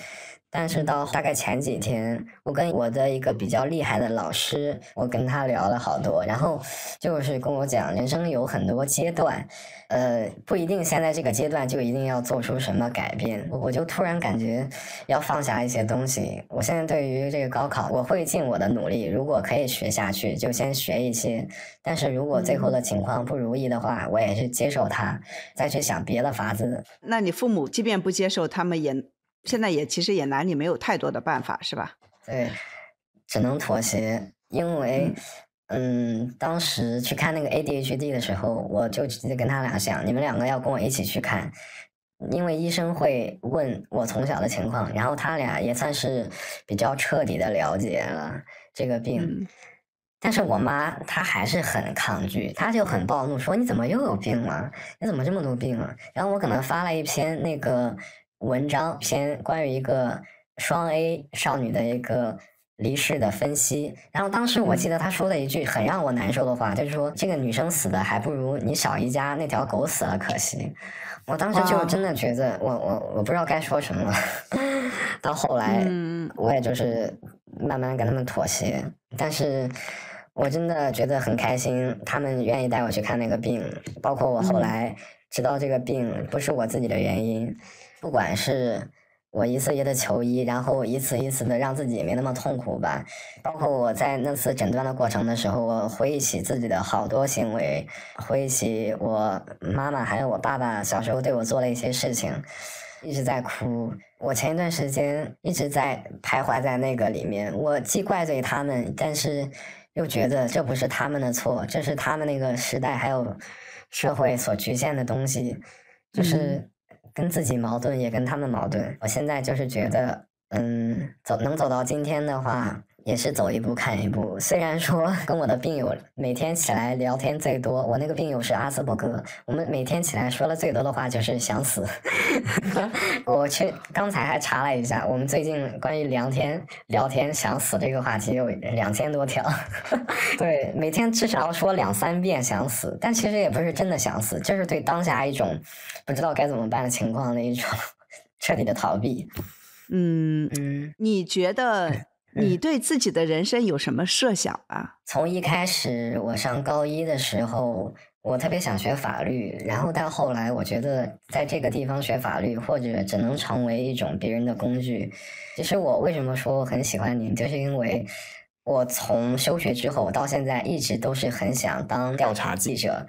但是到大概前几天，我跟我的一个比较厉害的老师，我跟他聊了好多，然后就是跟我讲，人生有很多阶段，呃，不一定现在这个阶段就一定要做出什么改变。我就突然感觉要放下一些东西。我现在对于这个高考，我会尽我的努力，如果可以学下去，就先学一些。但是如果最后的情况不如意的话，我也是接受它，再去想别的法子。那你父母即便不接受，他们也。现在也其实也拿你没有太多的办法，是吧？对，只能妥协。因为，嗯，当时去看那个 ADHD 的时候，我就直接跟他俩讲，你们两个要跟我一起去看，因为医生会问我从小的情况，然后他俩也算是比较彻底的了解了这个病。但是我妈她还是很抗拒，她就很暴怒，说你怎么又有病了？你怎么这么多病了？然后我可能发了一篇那个。文章篇关于一个双 A 少女的一个离世的分析，然后当时我记得他说了一句很让我难受的话，就是说这个女生死的还不如你小姨家那条狗死了可惜。我当时就真的觉得我我我不知道该说什么了。到后来，我也就是慢慢跟他们妥协，但是我真的觉得很开心，他们愿意带我去看那个病，包括我后来知道这个病不是我自己的原因。不管是我一次一次的求医，然后一次一次的让自己没那么痛苦吧。包括我在那次诊断的过程的时候，我回忆起自己的好多行为，回忆起我妈妈还有我爸爸小时候对我做了一些事情，一直在哭。我前一段时间一直在徘徊在那个里面，我既怪罪他们，但是又觉得这不是他们的错，这是他们那个时代还有社会所局限的东西，就是。跟自己矛盾，也跟他们矛盾。我现在就是觉得，嗯，走能走到今天的话。也是走一步看一步。虽然说 跟我的病友每天起来聊天最多，我那个病友是阿斯伯格，我们每天起来说的最多的话就是想死。我去刚才还查了一下，我们最近关于聊天聊天想死这个话题有两千多条。对，每天至少要说两三遍想死，但其实也不是真的想死，就是对当下一种不知道该怎么办的情况的一种彻底的逃避。嗯嗯，你觉得？你对自己的人生有什么设想啊？从一开始我上高一的时候，我特别想学法律，然后到后来，我觉得在这个地方学法律，或者只能成为一种别人的工具。其实我为什么说我很喜欢你，就是因为我从休学之后到现在，一直都是很想当调查记者。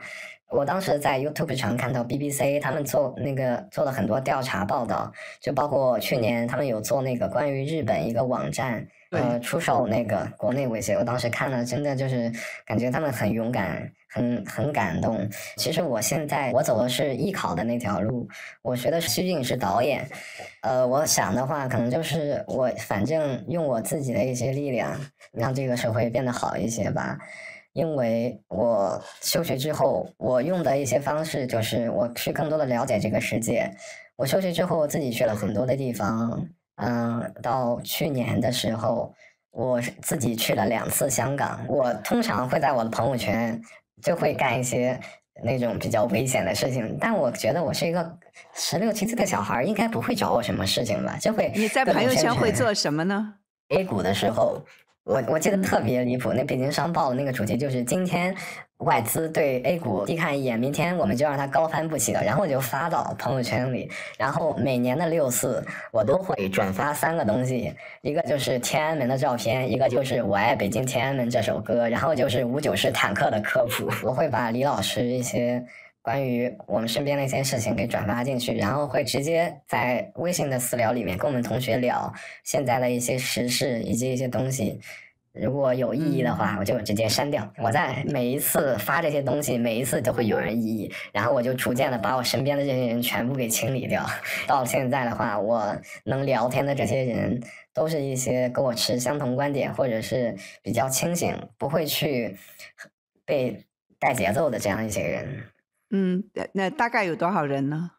我当时在 YouTube 上看到 BBC 他们做那个做了很多调查报道，就包括去年他们有做那个关于日本一个网站。呃，出手那个国内威胁，我当时看了，真的就是感觉他们很勇敢，很很感动。其实我现在我走的是艺考的那条路，我学的是虚影是导演。呃，我想的话，可能就是我反正用我自己的一些力量，让这个社会变得好一些吧。因为我休学之后，我用的一些方式就是我去更多的了解这个世界。我休学之后，自己去了很多的地方。嗯，到去年的时候，我自己去了两次香港。我通常会在我的朋友圈就会干一些那种比较危险的事情，但我觉得我是一个十六七岁的小孩，应该不会找我什么事情吧？就会你在朋友圈会做什么呢？A 股的时候。我我记得特别离谱，那北京商报那个主题就是今天外资对 A 股低看一眼，明天我们就让它高翻不起了。然后我就发到朋友圈里，然后每年的六四我都会转发三个东西，一个就是天安门的照片，一个就是我爱北京天安门这首歌，然后就是五九式坦克的科普。我会把李老师一些。关于我们身边的一些事情给转发进去，然后会直接在微信的私聊里面跟我们同学聊现在的一些时事以及一些东西。如果有异议的话，我就直接删掉。我在每一次发这些东西，每一次都会有人异议，然后我就逐渐的把我身边的这些人全部给清理掉。到现在的话，我能聊天的这些人，都是一些跟我持相同观点或者是比较清醒，不会去被带节奏的这样一些人。嗯，那大概有多少人呢？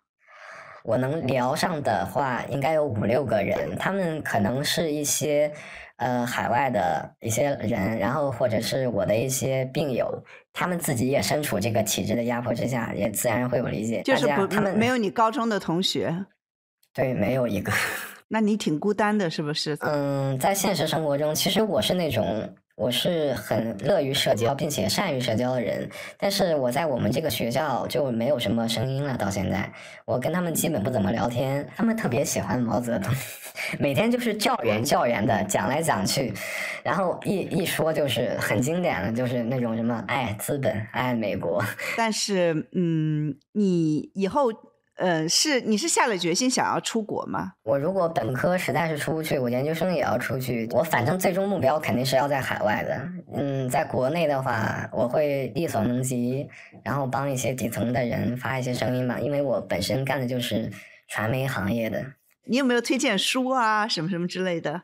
我能聊上的话，应该有五六个人。他们可能是一些呃海外的一些人，然后或者是我的一些病友，他们自己也身处这个体制的压迫之下，也自然会有理解。就是不，他们没有你高中的同学。对，没有一个。那你挺孤单的，是不是？嗯，在现实生活中，其实我是那种。我是很乐于社交，并且善于社交的人，但是我在我们这个学校就没有什么声音了。到现在，我跟他们基本不怎么聊天。他们特别喜欢毛泽东，每天就是教员教员的讲来讲去，然后一一说就是很经典的，就是那种什么爱资本、爱美国。但是，嗯，你以后。呃，是你是下了决心想要出国吗？我如果本科实在是出不去，我研究生也要出去。我反正最终目标肯定是要在海外的。嗯，在国内的话，我会力所能及，然后帮一些底层的人发一些声音吧。因为我本身干的就是传媒行业的。你有没有推荐书啊，什么什么之类的？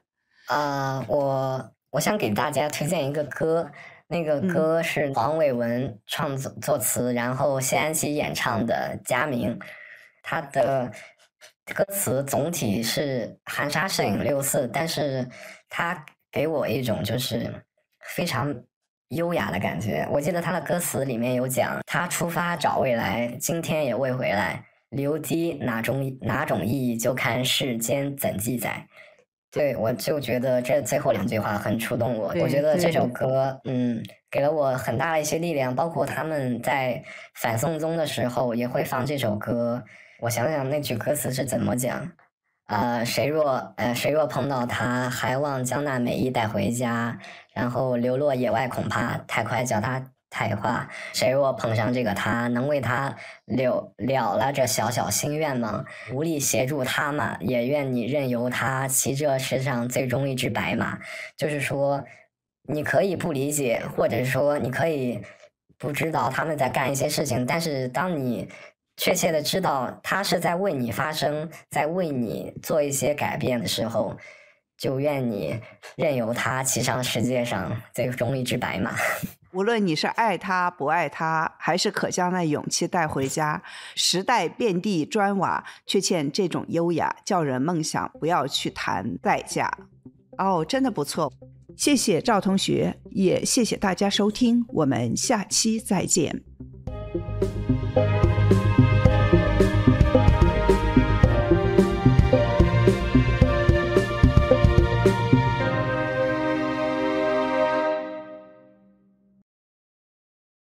啊，我我想给大家推荐一个歌，那个歌是黄伟文创作作词，然后谢安琪演唱的《佳明》。他的歌词总体是含沙射影六四，但是他给我一种就是非常优雅的感觉。我记得他的歌词里面有讲，他出发找未来，今天也未回来，留低哪种哪种意义，就看世间怎记载。对我就觉得这最后两句话很触动我。我觉得这首歌，嗯，给了我很大的一些力量。包括他们在反送中的时候也会放这首歌。我想想那句歌词是怎么讲，呃，谁若呃谁若碰到他，还望将那美意带回家，然后流落野外恐怕太快，叫他太化。谁若碰上这个他，能为他了了了这小小心愿吗？无力协助他嘛，也愿你任由他骑这世上最终一只白马。就是说，你可以不理解，或者说你可以不知道他们在干一些事情，但是当你。确切的知道他是在为你发声，在为你做一些改变的时候，就愿你任由他骑上世界上最终一只白马。无论你是爱他不爱他，还是可将那勇气带回家，时代遍地砖瓦，却欠这种优雅，叫人梦想不要去谈代价。哦，真的不错，谢谢赵同学，也谢谢大家收听，我们下期再见。